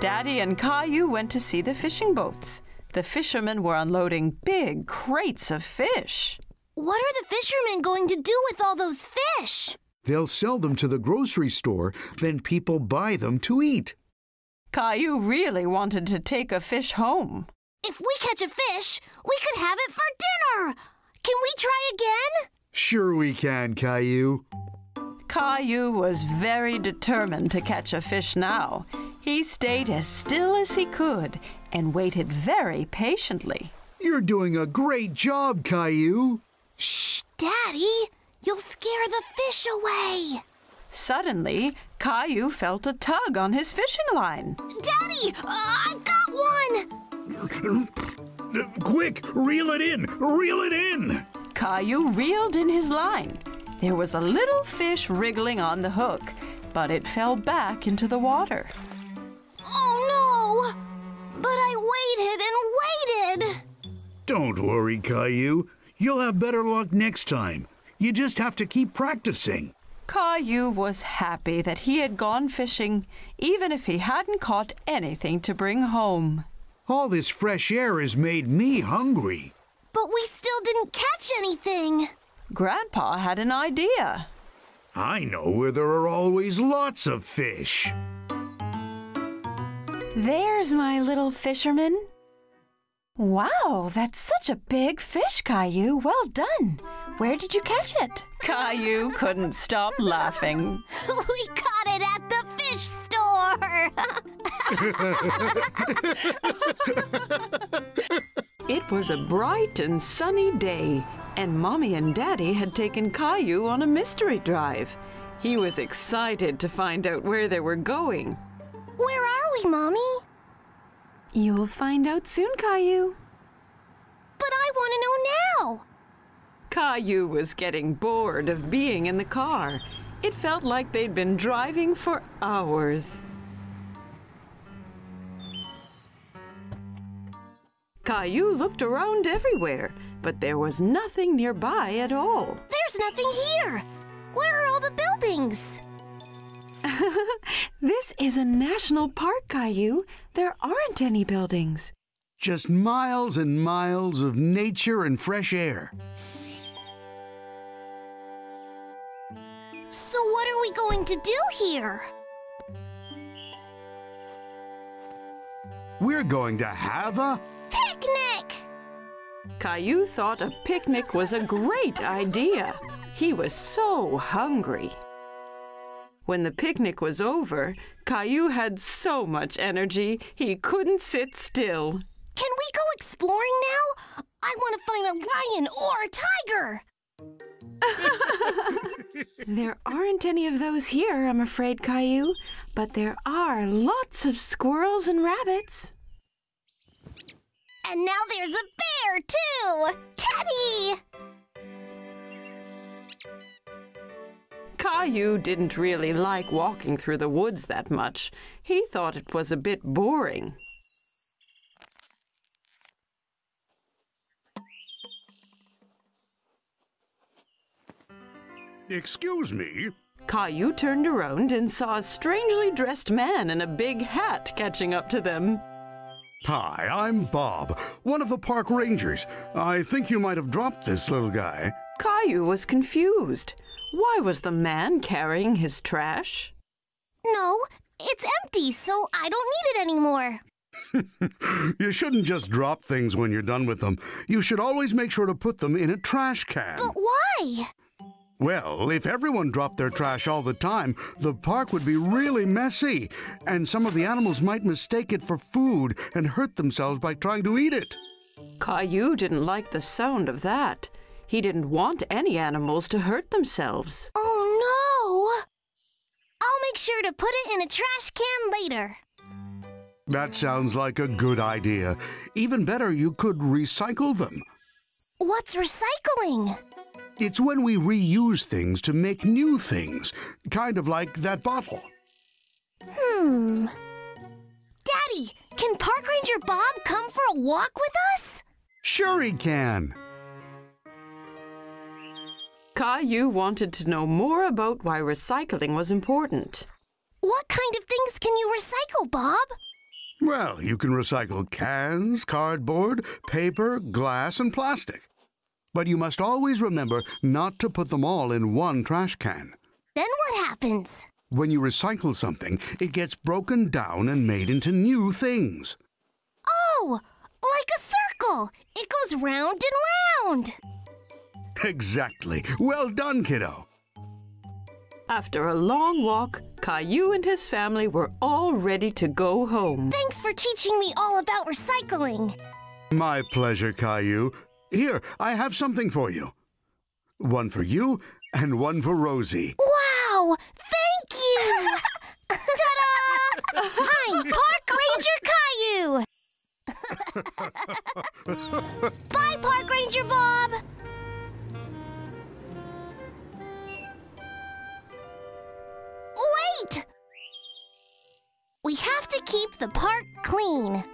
Daddy and Caillou went to see the fishing boats. The fishermen were unloading big crates of fish. What are the fishermen going to do with all those fish? They'll sell them to the grocery store, then people buy them to eat. Caillou really wanted to take a fish home. If we catch a fish, we could have it for dinner. Can we try again? Sure we can, Caillou. Caillou was very determined to catch a fish now. He stayed as still as he could and waited very patiently. You're doing a great job, Caillou. Shh, Daddy! You'll scare the fish away! Suddenly, Caillou felt a tug on his fishing line. Daddy! Uh, I've got one! Quick, reel it in! Reel it in! Caillou reeled in his line. There was a little fish wriggling on the hook, but it fell back into the water. Oh no! But I waited and waited! Don't worry, Caillou. You'll have better luck next time. You just have to keep practicing. Caillou was happy that he had gone fishing, even if he hadn't caught anything to bring home. All this fresh air has made me hungry. But we still didn't catch anything. Grandpa had an idea. I know where there are always lots of fish. There's my little fisherman. Wow, that's such a big fish, Caillou. Well done. Where did you catch it? Caillou couldn't stop laughing. (laughs) we caught it at the fish store. (laughs) it was a bright and sunny day, and Mommy and Daddy had taken Caillou on a mystery drive. He was excited to find out where they were going. Where are we, Mommy? You'll find out soon, Caillou. But I want to know now. Caillou was getting bored of being in the car. It felt like they'd been driving for hours. Caillou looked around everywhere, but there was nothing nearby at all. There's nothing here. Where are all the buildings? (laughs) this is a national park, Caillou. There aren't any buildings. Just miles and miles of nature and fresh air. So what are we going to do here? We're going to have a picnic! Caillou thought a picnic was a great idea. He was so hungry. When the picnic was over, Caillou had so much energy he couldn't sit still. Can we go exploring now? I want to find a lion or a tiger. There aren't any of those here, I'm afraid, Caillou, but there are lots of squirrels and rabbits. And now there's a bear, too! Teddy! Caillou didn't really like walking through the woods that much. He thought it was a bit boring. Excuse me. Caillou turned around and saw a strangely dressed man in a big hat catching up to them. Hi, I'm Bob, one of the park rangers. I think you might have dropped this little guy. Caillou was confused. Why was the man carrying his trash? No, it's empty, so I don't need it anymore. (laughs) You shouldn't just drop things when you're done with them. You should always make sure to put them in a trash can. But why? Well, if everyone dropped their trash all the time, the park would be really messy, and some of the animals might mistake it for food and hurt themselves by trying to eat it. Caillou didn't like the sound of that. He didn't want any animals to hurt themselves. Oh no! I'll make sure to put it in a trash can later. That sounds like a good idea. Even better, you could recycle them. What's recycling? It's when we reuse things to make new things, kind of like that bottle. Hmm. Daddy, can Park Ranger Bob come for a walk with us? Sure, he can. Caillou wanted to know more about why recycling was important. What kind of things can you recycle, Bob? Well, you can recycle cans, cardboard, paper, glass, and plastic. But you must always remember not to put them all in one trash can. Then what happens? When you recycle something, it gets broken down and made into new things. Oh, like a circle. It goes round and round. Exactly. Well done, kiddo. After a long walk, Caillou and his family were all ready to go home. Thanks for teaching me all about recycling. My pleasure, Caillou. Here, I have something for you. One for you and one for Rosie. Wow! Thank you! (laughs) Ta-da! I'm Park Ranger Caillou! (laughs) Bye, Park Ranger Bob! Wait! We have to keep the park clean.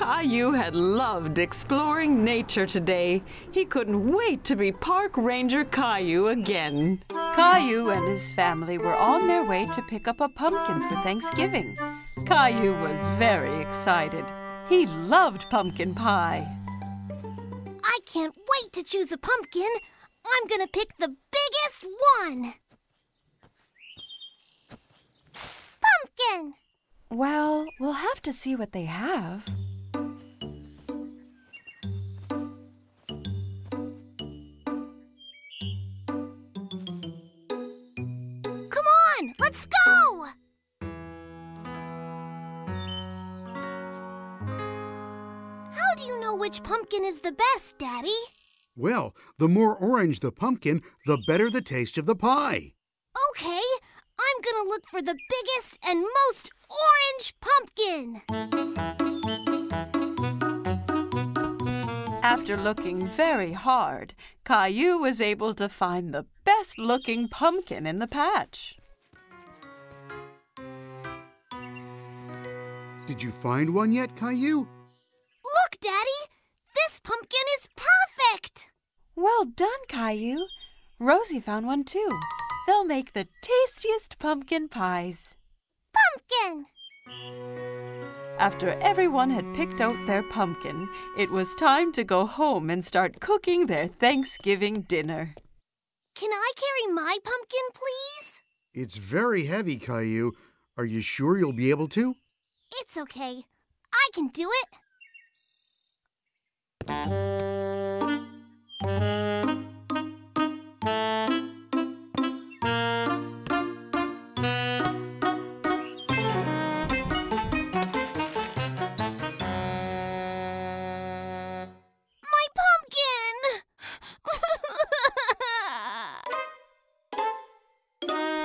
Caillou had loved exploring nature today. He couldn't wait to be Park Ranger Caillou again. Caillou and his family were on their way to pick up a pumpkin for Thanksgiving. Caillou was very excited. He loved pumpkin pie. I can't wait to choose a pumpkin. I'm gonna pick the biggest one. Pumpkin! Well, we'll have to see what they have. Let's go! How do you know which pumpkin is the best, Daddy? Well, the more orange the pumpkin, the better the taste of the pie. Okay, I'm gonna look for the biggest and most orange pumpkin. After looking very hard, Caillou was able to find the best looking pumpkin in the patch. Did you find one yet, Caillou? Look, Daddy! This pumpkin is perfect! Well done, Caillou. Rosie found one too. They'll make the tastiest pumpkin pies. Pumpkin! After everyone had picked out their pumpkin, it was time to go home and start cooking their Thanksgiving dinner. Can I carry my pumpkin, please? It's very heavy, Caillou. Are you sure you'll be able to? It's okay. I can do it. My pumpkin!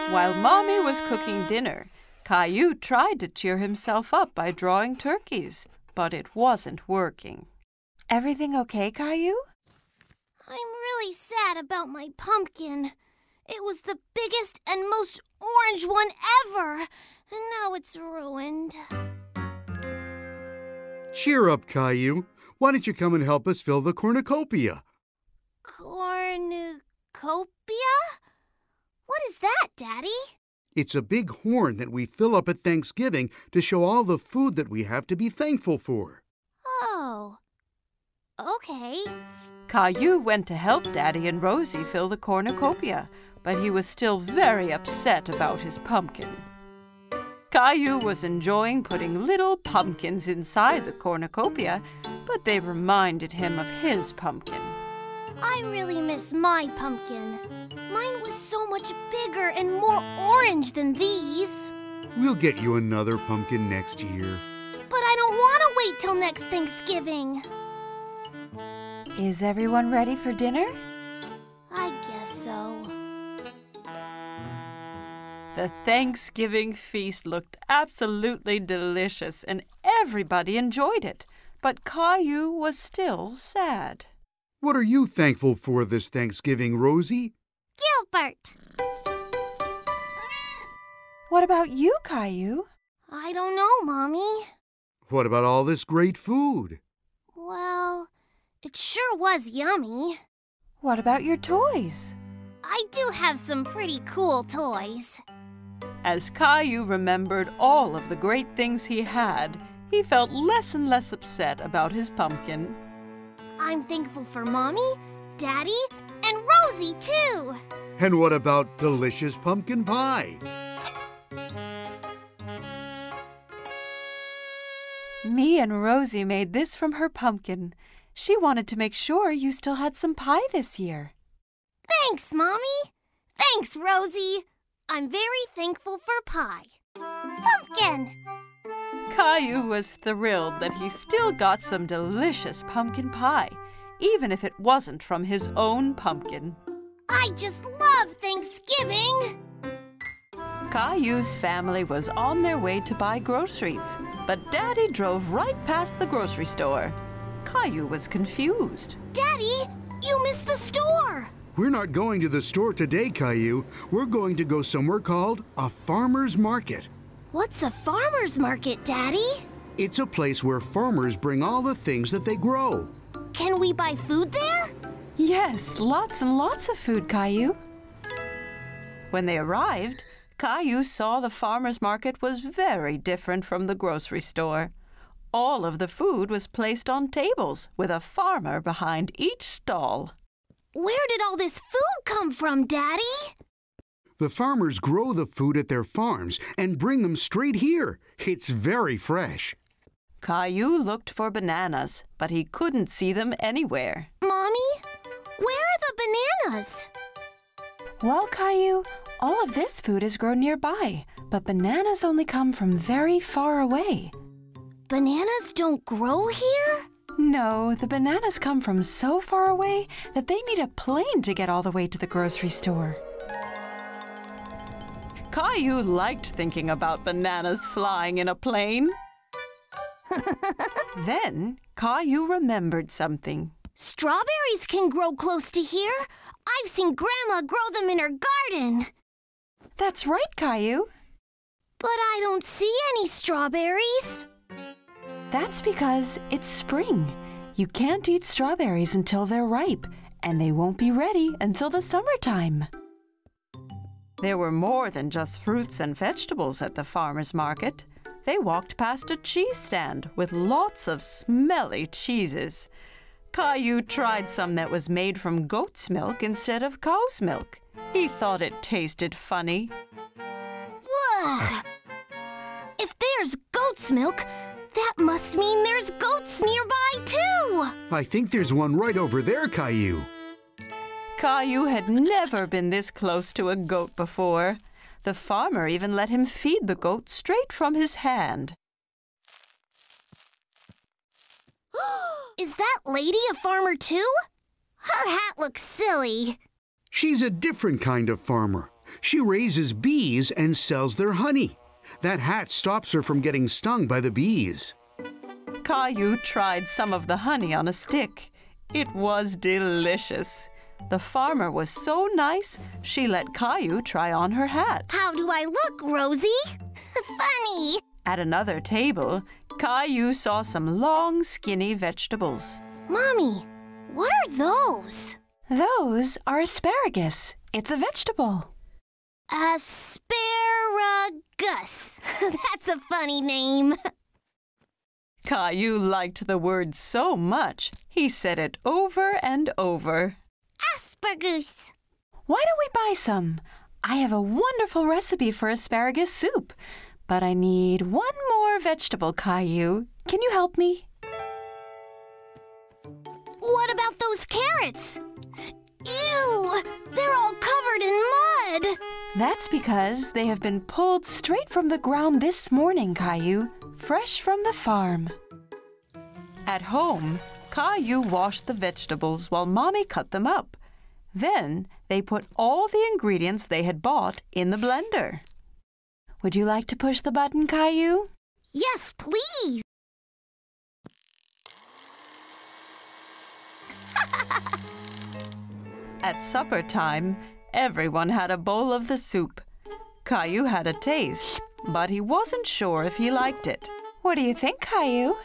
(laughs) While Mommy was cooking dinner, Caillou tried to cheer himself up by drawing turkeys, but it wasn't working. Everything okay, Caillou? I'm really sad about my pumpkin. It was the biggest and most orange one ever, and now it's ruined. Cheer up, Caillou. Why don't you come and help us fill the cornucopia? Cornucopia? What is that, Daddy? It's a big horn that we fill up at Thanksgiving to show all the food that we have to be thankful for. Oh. Okay. Caillou went to help Daddy and Rosie fill the cornucopia, but he was still very upset about his pumpkin. Caillou was enjoying putting little pumpkins inside the cornucopia, but they reminded him of his pumpkin. I really miss my pumpkin. Mine was so much bigger and more orange than these. We'll get you another pumpkin next year. But I don't want to wait till next Thanksgiving. Is everyone ready for dinner? I guess so. The Thanksgiving feast looked absolutely delicious and everybody enjoyed it, but Caillou was still sad. What are you thankful for this Thanksgiving, Rosie? Gilbert! What about you, Caillou? I don't know, Mommy. What about all this great food? Well, it sure was yummy. What about your toys? I do have some pretty cool toys. As Caillou remembered all of the great things he had, he felt less and less upset about his pumpkin. I'm thankful for Mommy, Daddy, and too. And what about delicious pumpkin pie? Me and Rosie made this from her pumpkin. She wanted to make sure you still had some pie this year. Thanks, Mommy. Thanks, Rosie. I'm very thankful for pie. Pumpkin! Caillou was thrilled that he still got some delicious pumpkin pie, even if it wasn't from his own pumpkin. I just love Thanksgiving! Caillou's family was on their way to buy groceries, but Daddy drove right past the grocery store. Caillou was confused. Daddy, you missed the store! We're not going to the store today, Caillou. We're going to go somewhere called a farmer's market. What's a farmer's market, Daddy? It's a place where farmers bring all the things that they grow. Can we buy food there? Yes, lots and lots of food, Caillou. When they arrived, Caillou saw the farmer's market was very different from the grocery store. All of the food was placed on tables with a farmer behind each stall. Where did all this food come from, Daddy? The farmers grow the food at their farms and bring them straight here. It's very fresh. Caillou looked for bananas, but he couldn't see them anywhere. Mommy, where are the bananas? Well, Caillou, all of this food is grown nearby, but bananas only come from very far away. Bananas don't grow here? No, the bananas come from so far away that they need a plane to get all the way to the grocery store. Caillou liked thinking about bananas flying in a plane. (laughs) then Caillou remembered something. Strawberries can grow close to here. I've seen Grandma grow them in her garden. That's right, Caillou. But I don't see any strawberries. That's because it's spring. You can't eat strawberries until they're ripe, and they won't be ready until the summertime. There were more than just fruits and vegetables at the farmer's market. They walked past a cheese stand with lots of smelly cheeses. Caillou tried some that was made from goat's milk instead of cow's milk. He thought it tasted funny. Ugh. If there's goat's milk, that must mean there's goats nearby, too! I think there's one right over there, Caillou. Caillou had never been this close to a goat before. The farmer even let him feed the goat straight from his hand. (gasps) Is that lady a farmer, too? Her hat looks silly. She's a different kind of farmer. She raises bees and sells their honey. That hat stops her from getting stung by the bees. Caillou tried some of the honey on a stick. It was delicious. The farmer was so nice, she let Caillou try on her hat. How do I look, Rosie? (laughs) Funny. At another table, Caillou saw some long, skinny vegetables. Mommy, what are those? Those are asparagus. It's a vegetable. Asparagus. (laughs) That's a funny name. Caillou liked the word so much, he said it over and over. Asparagus. Why don't we buy some? I have a wonderful recipe for asparagus soup, but I need one more vegetable, Caillou. Can you help me? What about those carrots? Ew! They're all covered in mud! That's because they have been pulled straight from the ground this morning, Caillou, fresh from the farm. At home, Caillou washed the vegetables while Mommy cut them up. Then they put all the ingredients they had bought in the blender. Would you like to push the button, Caillou? Yes, please! (laughs) At supper time, everyone had a bowl of the soup. Caillou had a taste, but he wasn't sure if he liked it. What do you think, Caillou?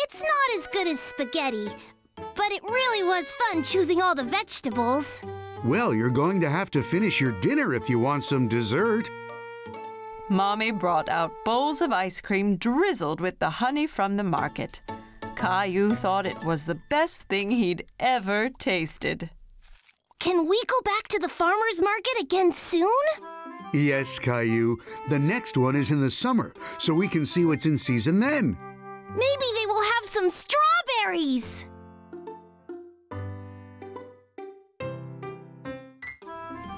It's not as good as spaghetti, but it really was fun choosing all the vegetables. Well, you're going to have to finish your dinner if you want some dessert. Mommy brought out bowls of ice cream drizzled with the honey from the market. Caillou thought it was the best thing he'd ever tasted. Can we go back to the farmer's market again soon? Yes, Caillou. The next one is in the summer, so we can see what's in season then. Maybe they will have some strawberries.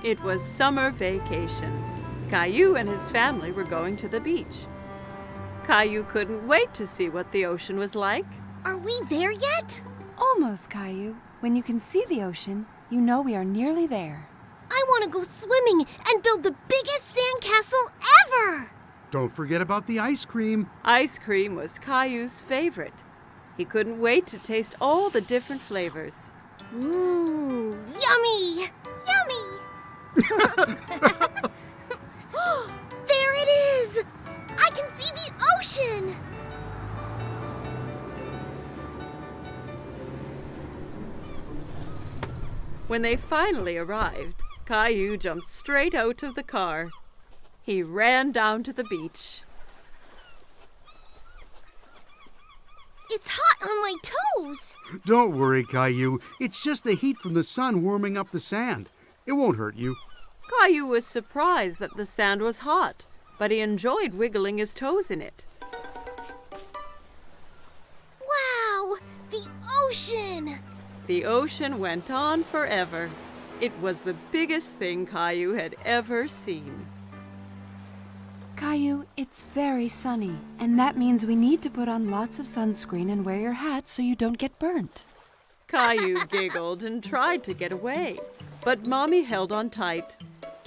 It was summer vacation. Caillou and his family were going to the beach. Caillou couldn't wait to see what the ocean was like. Are we there yet? Almost, Caillou. When you can see the ocean, you know we are nearly there. I want to go swimming and build the biggest sandcastle ever! Don't forget about the ice cream. Ice cream was Caillou's favorite. He couldn't wait to taste all the different flavors. Mmm, yummy! Yummy! (laughs) (laughs) (gasps) there it is! I can see the ocean! When they finally arrived, Caillou jumped straight out of the car. He ran down to the beach. It's hot on my toes! Don't worry, Caillou. It's just the heat from the sun warming up the sand. It won't hurt you. Caillou was surprised that the sand was hot, but he enjoyed wiggling his toes in it. Wow! The ocean! The ocean went on forever. It was the biggest thing Caillou had ever seen. Caillou, it's very sunny, and that means we need to put on lots of sunscreen and wear your hat so you don't get burnt. Caillou giggled and tried to get away, but Mommy held on tight.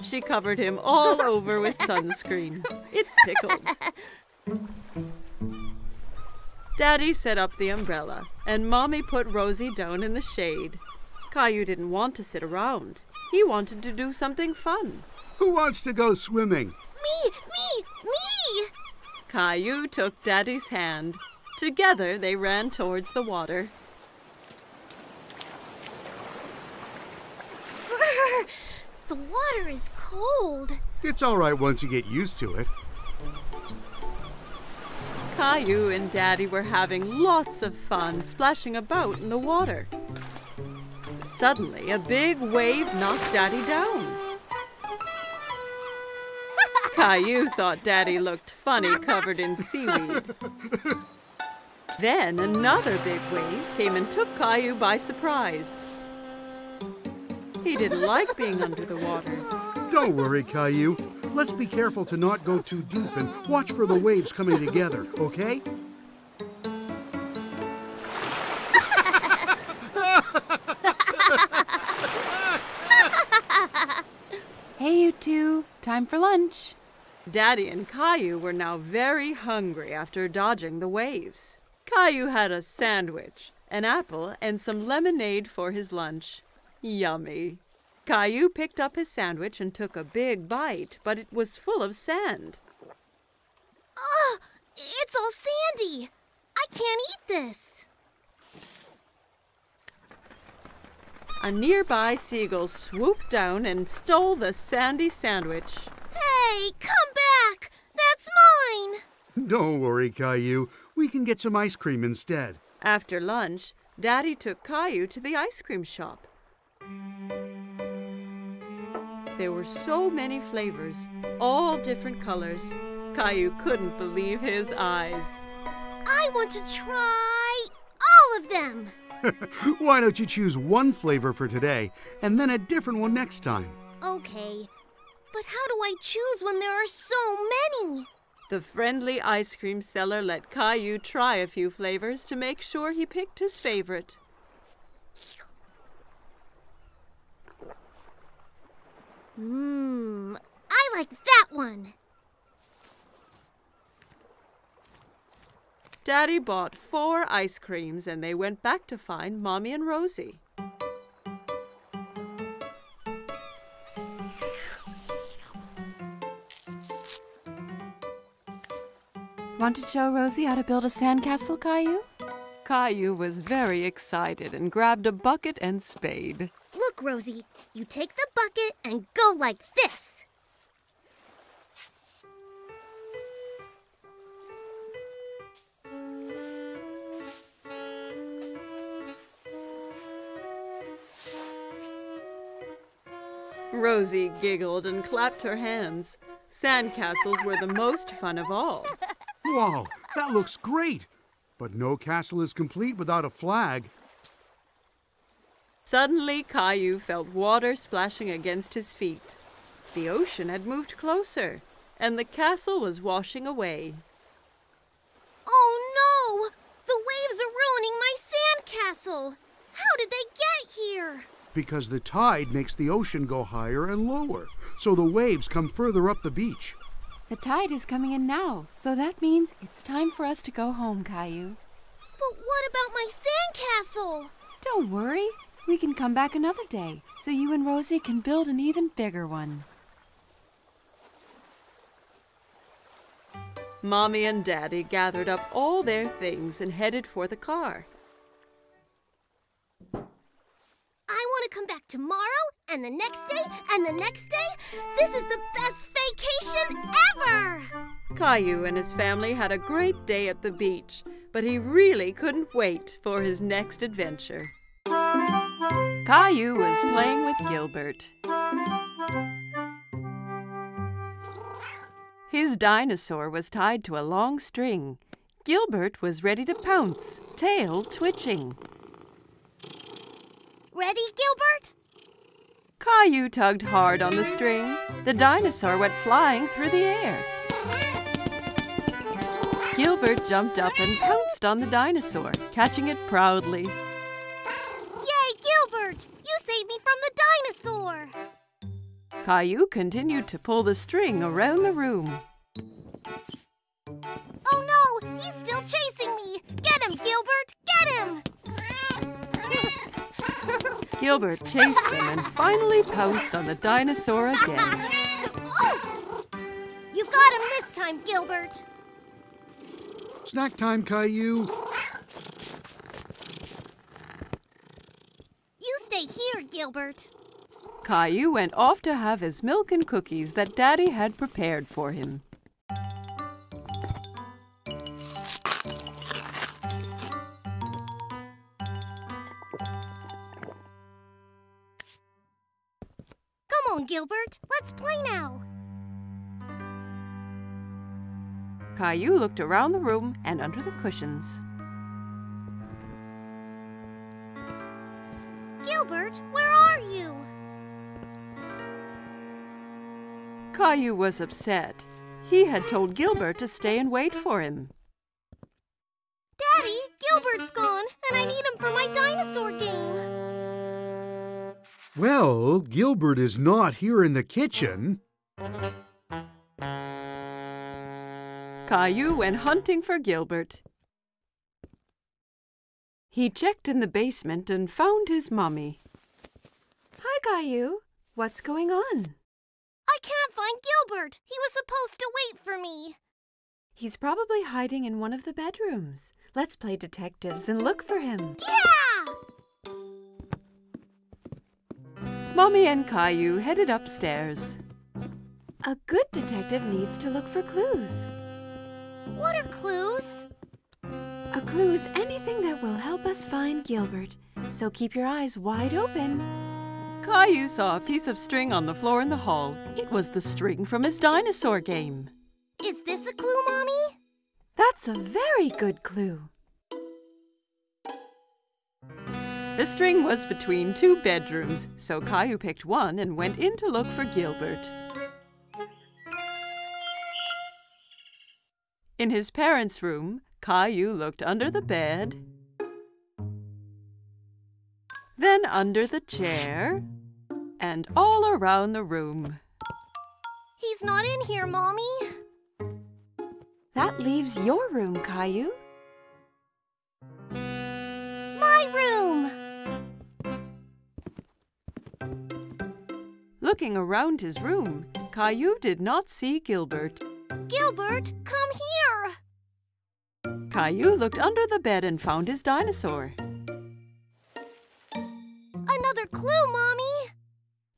She covered him all over with sunscreen. It tickled. Daddy set up the umbrella, and Mommy put Rosie down in the shade. Caillou didn't want to sit around. He wanted to do something fun. Who wants to go swimming? Me! Me! Me! Caillou took Daddy's hand. Together they ran towards the water. (laughs) Brr, the water is cold. It's all right once you get used to it. Caillou and Daddy were having lots of fun splashing about in the water. Suddenly, a big wave knocked Daddy down. (laughs) Caillou thought Daddy looked funny covered in seaweed. Then another big wave came and took Caillou by surprise. He didn't like being under the water. Don't worry, Caillou. Let's be careful to not go too deep and watch for the waves coming together, okay? Hey, you two. time for lunch. Daddy and Caillou were now very hungry after dodging the waves. Caillou had a sandwich, an apple, and some lemonade for his lunch. Yummy. Caillou picked up his sandwich and took a big bite, but it was full of sand. Ugh! It's all sandy! I can't eat this! A nearby seagull swooped down and stole the sandy sandwich. Hey, come back! That's mine! (laughs) Don't worry, Caillou. We can get some ice cream instead. After lunch, Daddy took Caillou to the ice cream shop. There were so many flavors, all different colors. Caillou couldn't believe his eyes. I want to try all of them! (laughs) Why don't you choose one flavor for today and then a different one next time? Okay, but how do I choose when there are so many? The friendly ice cream seller let Caillou try a few flavors to make sure he picked his favorite. Mmm, I like that one. Daddy bought four ice creams and they went back to find Mommy and Rosie. Want to show Rosie how to build a sandcastle, Caillou? Caillou was very excited and grabbed a bucket and spade. Look, Rosie, you take the bucket and go like this. Rosie giggled and clapped her hands. Sandcastles were the most fun of all. (laughs) Wow, that looks great! But no castle is complete without a flag. Suddenly, Caillou felt water splashing against his feet. The ocean had moved closer, and the castle was washing away. Oh no! The waves are ruining my sandcastle! How did they get here? Because the tide makes the ocean go higher and lower, so the waves come further up the beach. The tide is coming in now, so that means it's time for us to go home, Caillou. But what about my sandcastle? Don't worry. We can come back another day, so you and Rosie can build an even bigger one. Mommy and Daddy gathered up all their things and headed for the car. I want to come back tomorrow, and the next day, and the next day. This is the best vacation ever! Caillou and his family had a great day at the beach, but he really couldn't wait for his next adventure. Caillou was playing with Gilbert. His dinosaur was tied to a long string. Gilbert was ready to pounce, tail twitching. Ready, Gilbert? Caillou tugged hard on the string. The dinosaur went flying through the air. Gilbert jumped up and pounced on the dinosaur, catching it proudly. Yay, Gilbert! You saved me from the dinosaur! Caillou continued to pull the string around the room. Oh no! He's still chasing me! Get him, Gilbert! Get him! Gilbert chased him and finally pounced on the dinosaur again. You got him this time, Gilbert! Snack time, Caillou. You stay here, Gilbert. Caillou went off to have his milk and cookies that Daddy had prepared for him. Come on, Gilbert. Let's play now. Caillou looked around the room and under the cushions. Caillou was upset. He had told Gilbert to stay and wait for him. Daddy, Gilbert's gone, and I need him for my dinosaur game. Well, Gilbert is not here in the kitchen. Caillou went hunting for Gilbert. He checked in the basement and found his mummy. Hi, Caillou. What's going on? Find Gilbert. He was supposed to wait for me. He's probably hiding in one of the bedrooms. Let's play detectives and look for him. Yeah! Mommy and Caillou headed upstairs. A good detective needs to look for clues. What are clues? A clue is anything that will help us find Gilbert, so keep your eyes wide open. Caillou saw a piece of string on the floor in the hall. It was the string from his dinosaur game. Is this a clue, Mommy? That's a very good clue. The string was between two bedrooms, so Caillou picked one and went in to look for Gilbert. In his parents' room, Caillou looked under the bed, then under the chair, and all around the room. He's not in here, Mommy. That leaves your room, Caillou. My room! Looking around his room, Caillou did not see Gilbert. Gilbert, come here! Caillou looked under the bed and found his dinosaur. Another clue, Mommy!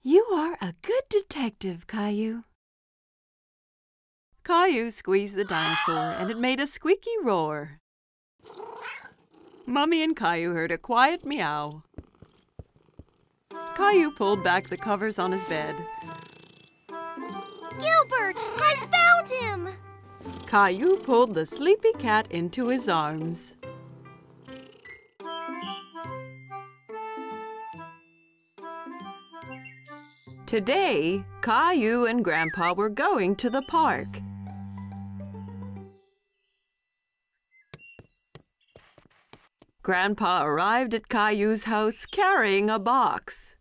You are a good detective, Caillou. Caillou squeezed the dinosaur and it made a squeaky roar. Mummy and Caillou heard a quiet meow. Caillou pulled back the covers on his bed. Gilbert, I found him! Caillou pulled the sleepy cat into his arms. Today, Caillou and Grandpa were going to the park. Grandpa arrived at Caillou's house carrying a box.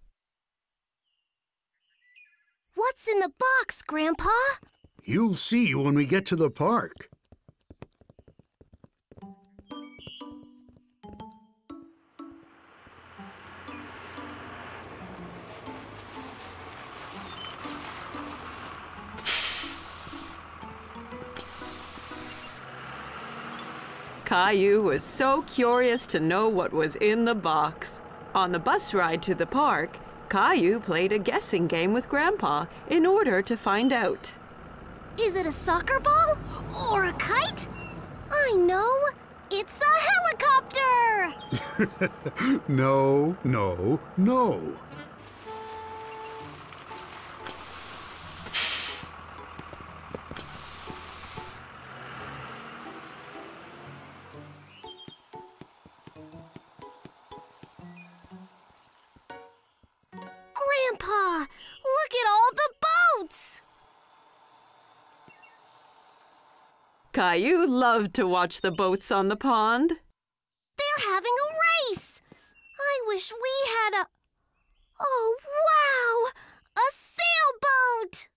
What's in the box, Grandpa? You'll see when we get to the park. Caillou was so curious to know what was in the box. On the bus ride to the park, Caillou played a guessing game with Grandpa in order to find out. Is it a soccer ball or a kite? I know. It's a helicopter! (laughs) no, no, no. Caillou loved to watch the boats on the pond. They're having a race! I wish we had a. Oh, wow! A sailboat!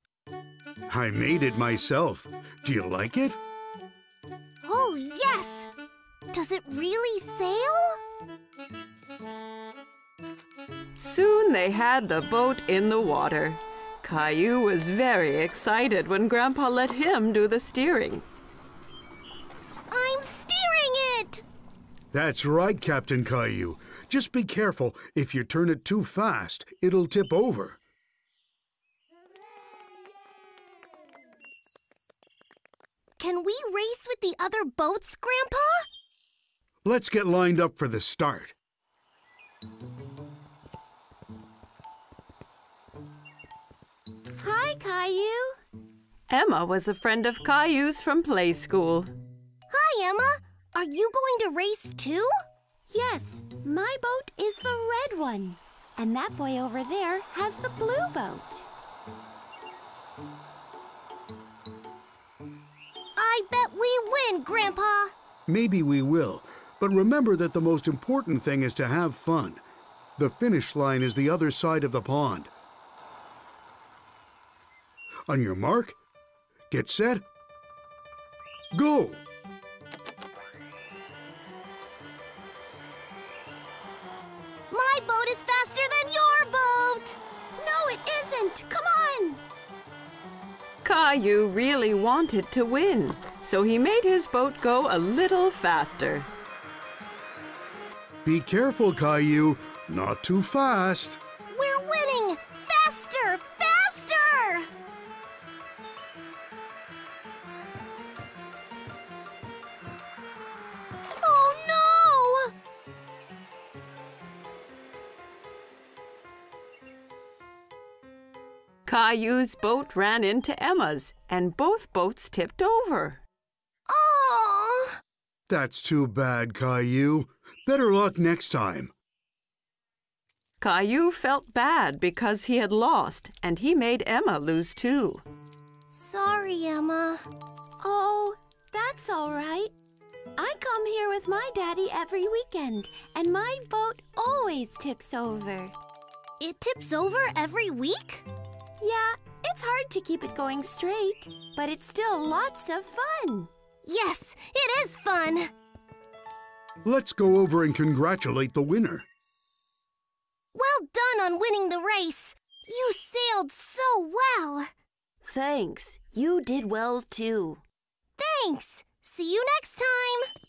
I made it myself. Do you like it? Oh, yes! Does it really sail? Soon they had the boat in the water. Caillou was very excited when Grandpa let him do the steering. I'm steering it! That's right, Captain Caillou. Just be careful. If you turn it too fast, it'll tip over. Can we race with the other boats, Grandpa? Let's get lined up for the start. Hi, Caillou. Emma was a friend of Caillou's from play school. Hi, Emma. Are you going to race too? Yes, my boat is the red one. And that boy over there has the blue boat. I bet we win, Grandpa. Maybe we will, but remember that the most important thing is to have fun. The finish line is the other side of the pond. On your mark, get set, Go! Caillou really wanted to win, so he made his boat go a little faster. Be careful, Caillou. Not too fast. Caillou's boat ran into Emma's, and both boats tipped over. Oh! That's too bad, Caillou. Better luck next time. Caillou felt bad because he had lost, and he made Emma lose too. Sorry, Emma. Oh, that's all right. I come here with my daddy every weekend, and my boat always tips over. It tips over every week? Yeah, it's hard to keep it going straight, but it's still lots of fun. Yes, it is fun! Let's go over and congratulate the winner. Well done on winning the race! You sailed so well! Thanks. You did well too. Thanks! See you next time!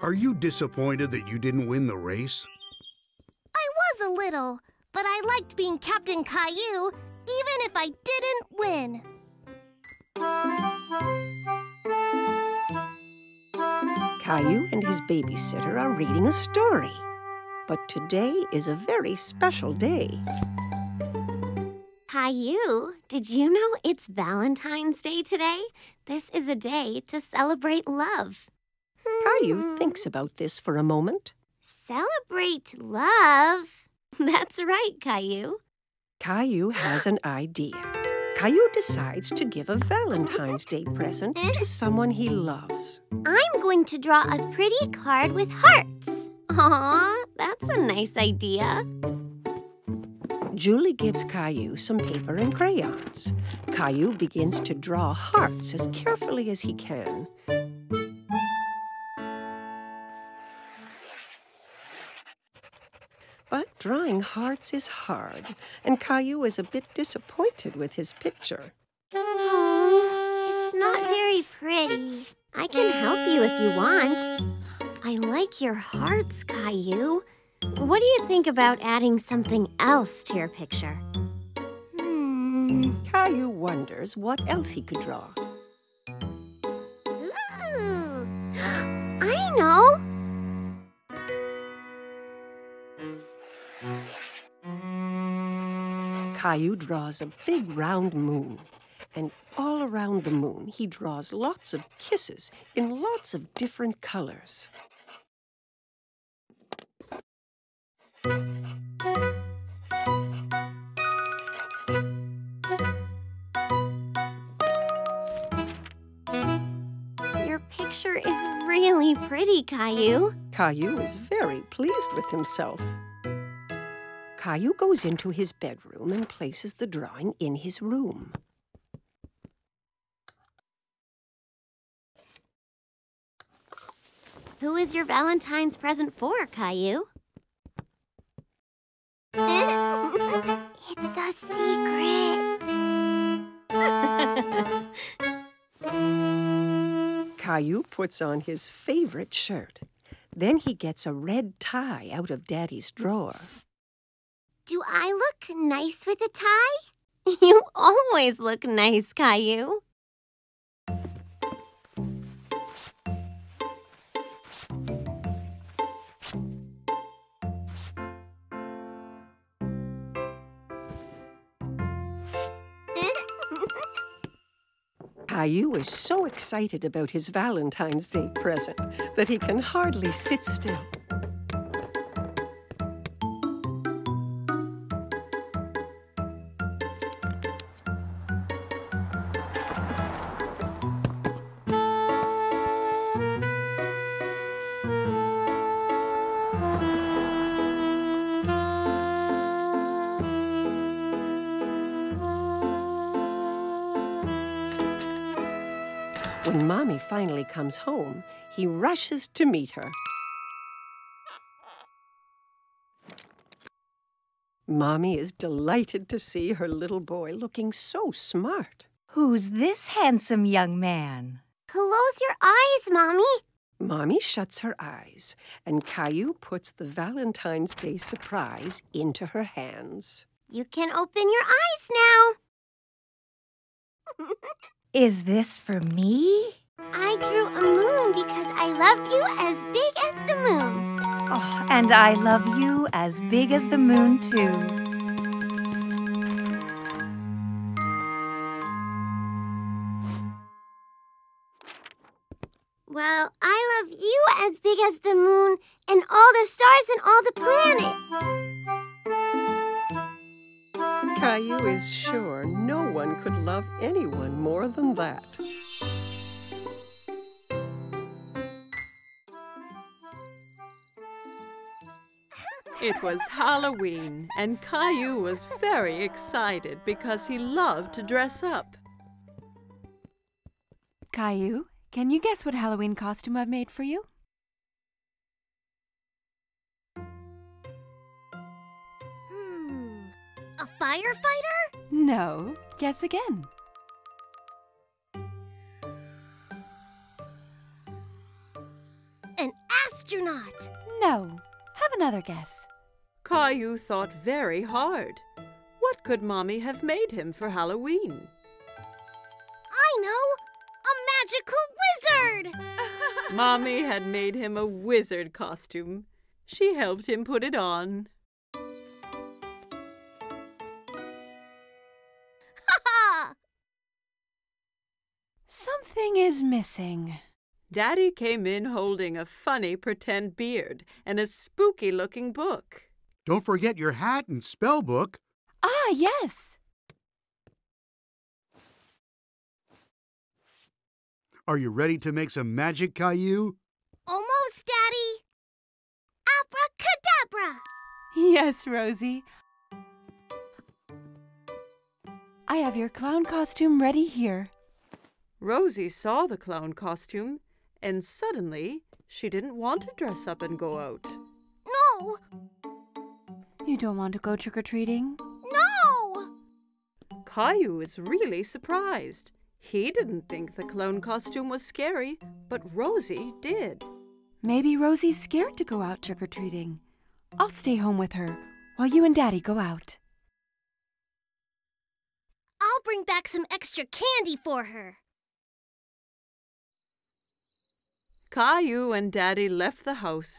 Are you disappointed that you didn't win the race? Was a little, but I liked being Captain Caillou, even if I didn't win. Caillou and his babysitter are reading a story. But today is a very special day. Caillou, did you know it's Valentine's Day today? This is a day to celebrate love. Caillou thinks about this for a moment. Celebrate love? (laughs) That's right, Caillou. Caillou has an idea. Caillou decides to give a Valentine's Day present to (laughs) someone he loves. I'm going to draw a pretty card with hearts. Aw, that's a nice idea. Julie gives Caillou some paper and crayons. Caillou begins to draw hearts as carefully as he can. Drawing hearts is hard, and Caillou is a bit disappointed with his picture. Oh, it's not very pretty. I can help you if you want. I like your hearts, Caillou. What do you think about adding something else to your picture? Hmm. Caillou wonders what else he could draw. Ooh. I know. Caillou draws a big round moon. And all around the moon, he draws lots of kisses in lots of different colors. Your picture is really pretty, Caillou. Caillou is very pleased with himself. Caillou goes into his bedroom and places the drawing in his room. Who is your Valentine's present for, Caillou? it's a secret. Caillou puts on his favorite shirt. Then he gets a red tie out of Daddy's drawer. Do I look nice with a tie? (laughs) You always look nice, Caillou. Caillou is so excited about his Valentine's Day present that he can hardly sit still. Comes home, he rushes to meet her. Mommy is delighted to see her little boy looking so smart. Who's this handsome young man? Close your eyes, Mommy. Mommy shuts her eyes, and Caillou puts the Valentine's Day surprise into her hands. You can open your eyes now. (laughs) Is this for me? I drew a moon because I love you as big as the moon. Oh, and I love you as big as the moon, too. Well, I love you as big as the moon and all the stars and all the planets. Caillou is sure no one could love anyone more than that. It was Halloween, and Caillou was very excited because he loved to dress up. Caillou, can you guess what Halloween costume I've made for you? Hmm. A firefighter? No. Guess again. An astronaut? No. Have another guess. Caillou thought very hard. What could Mommy have made him for Halloween? I know! A magical wizard! (laughs) (laughs) Mommy had made him a wizard costume. She helped him put it on. Ha (laughs) ha Something is missing. Daddy came in holding a funny pretend beard and a spooky looking book. Don't forget your hat and spell book. Ah, yes. Are you ready to make some magic, Caillou? Almost, Daddy! Abracadabra! Yes, Rosie. I have your clown costume ready here. Rosie saw the clown costume, and suddenly she didn't want to dress up and go out. No! You don't want to go trick or treating? No! Caillou is really surprised. He didn't think the clone costume was scary, but Rosie did. Maybe Rosie's scared to go out trick or treating. I'll stay home with her while you and Daddy go out. I'll bring back some extra candy for her. Caillou and Daddy left the house.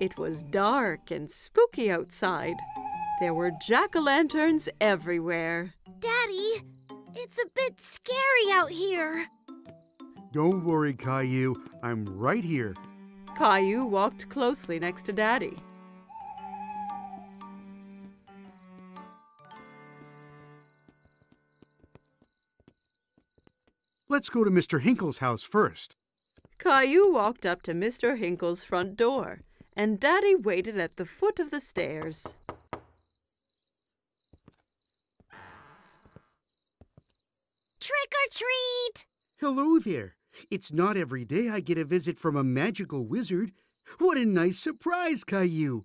It was dark and spooky outside. There were jack-o'-lanterns everywhere. Daddy, it's a bit scary out here. Don't worry, Caillou. I'm right here. Caillou walked closely next to Daddy. Let's go to Mr. Hinkle's house first. Caillou walked up to Mr. Hinkle's front door, and Daddy waited at the foot of the stairs. Trick or treat! Hello there. It's not every day I get a visit from a magical wizard. What a nice surprise, Caillou.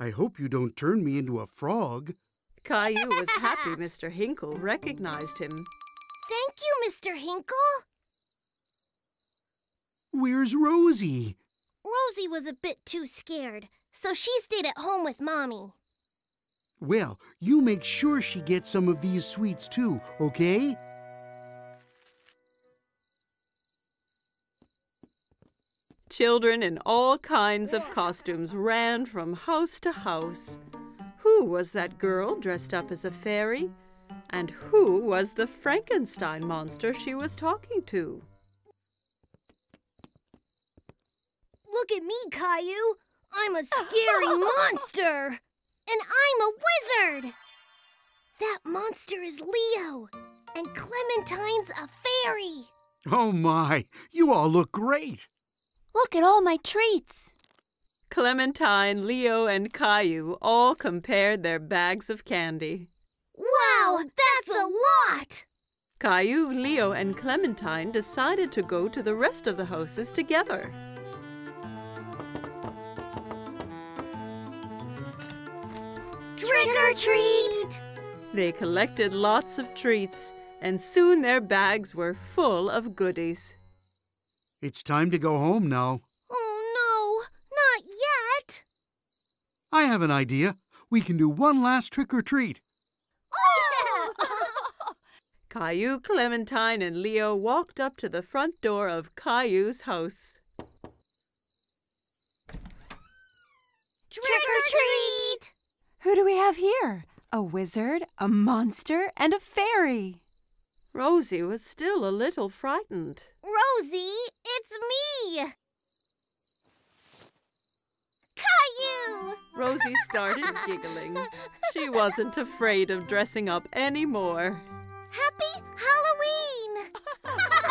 I hope you don't turn me into a frog. Caillou was happy (laughs) Mr. Hinkle recognized him. Thank you, Mr. Hinkle. Where's Rosie? Rosie was a bit too scared, so she stayed at home with Mommy. Well, you make sure she gets some of these sweets too, okay? Children in all kinds of costumes ran from house to house. Who was that girl dressed up as a fairy? And who was the Frankenstein monster she was talking to? Look at me, Caillou. I'm a scary (laughs) monster. And I'm a wizard. That monster is Leo. And Clementine's a fairy. Oh my, you all look great. Look at all my treats. Clementine, Leo, and Caillou all compared their bags of candy. Wow, that's a lot! Caillou, Leo, and Clementine decided to go to the rest of the houses together. Trick or treat! They collected lots of treats, and soon their bags were full of goodies. It's time to go home now. Oh no, not yet! I have an idea. We can do one last trick or treat. Oh! (laughs) Caillou, Clementine, and Leo walked up to the front door of Caillou's house. Trick or treat! Who do we have here? A wizard, a monster, and a fairy. Rosie was still a little frightened. Rosie, it's me! Caillou! Rosie started (laughs) giggling. She wasn't afraid of dressing up anymore. Happy Halloween! (laughs)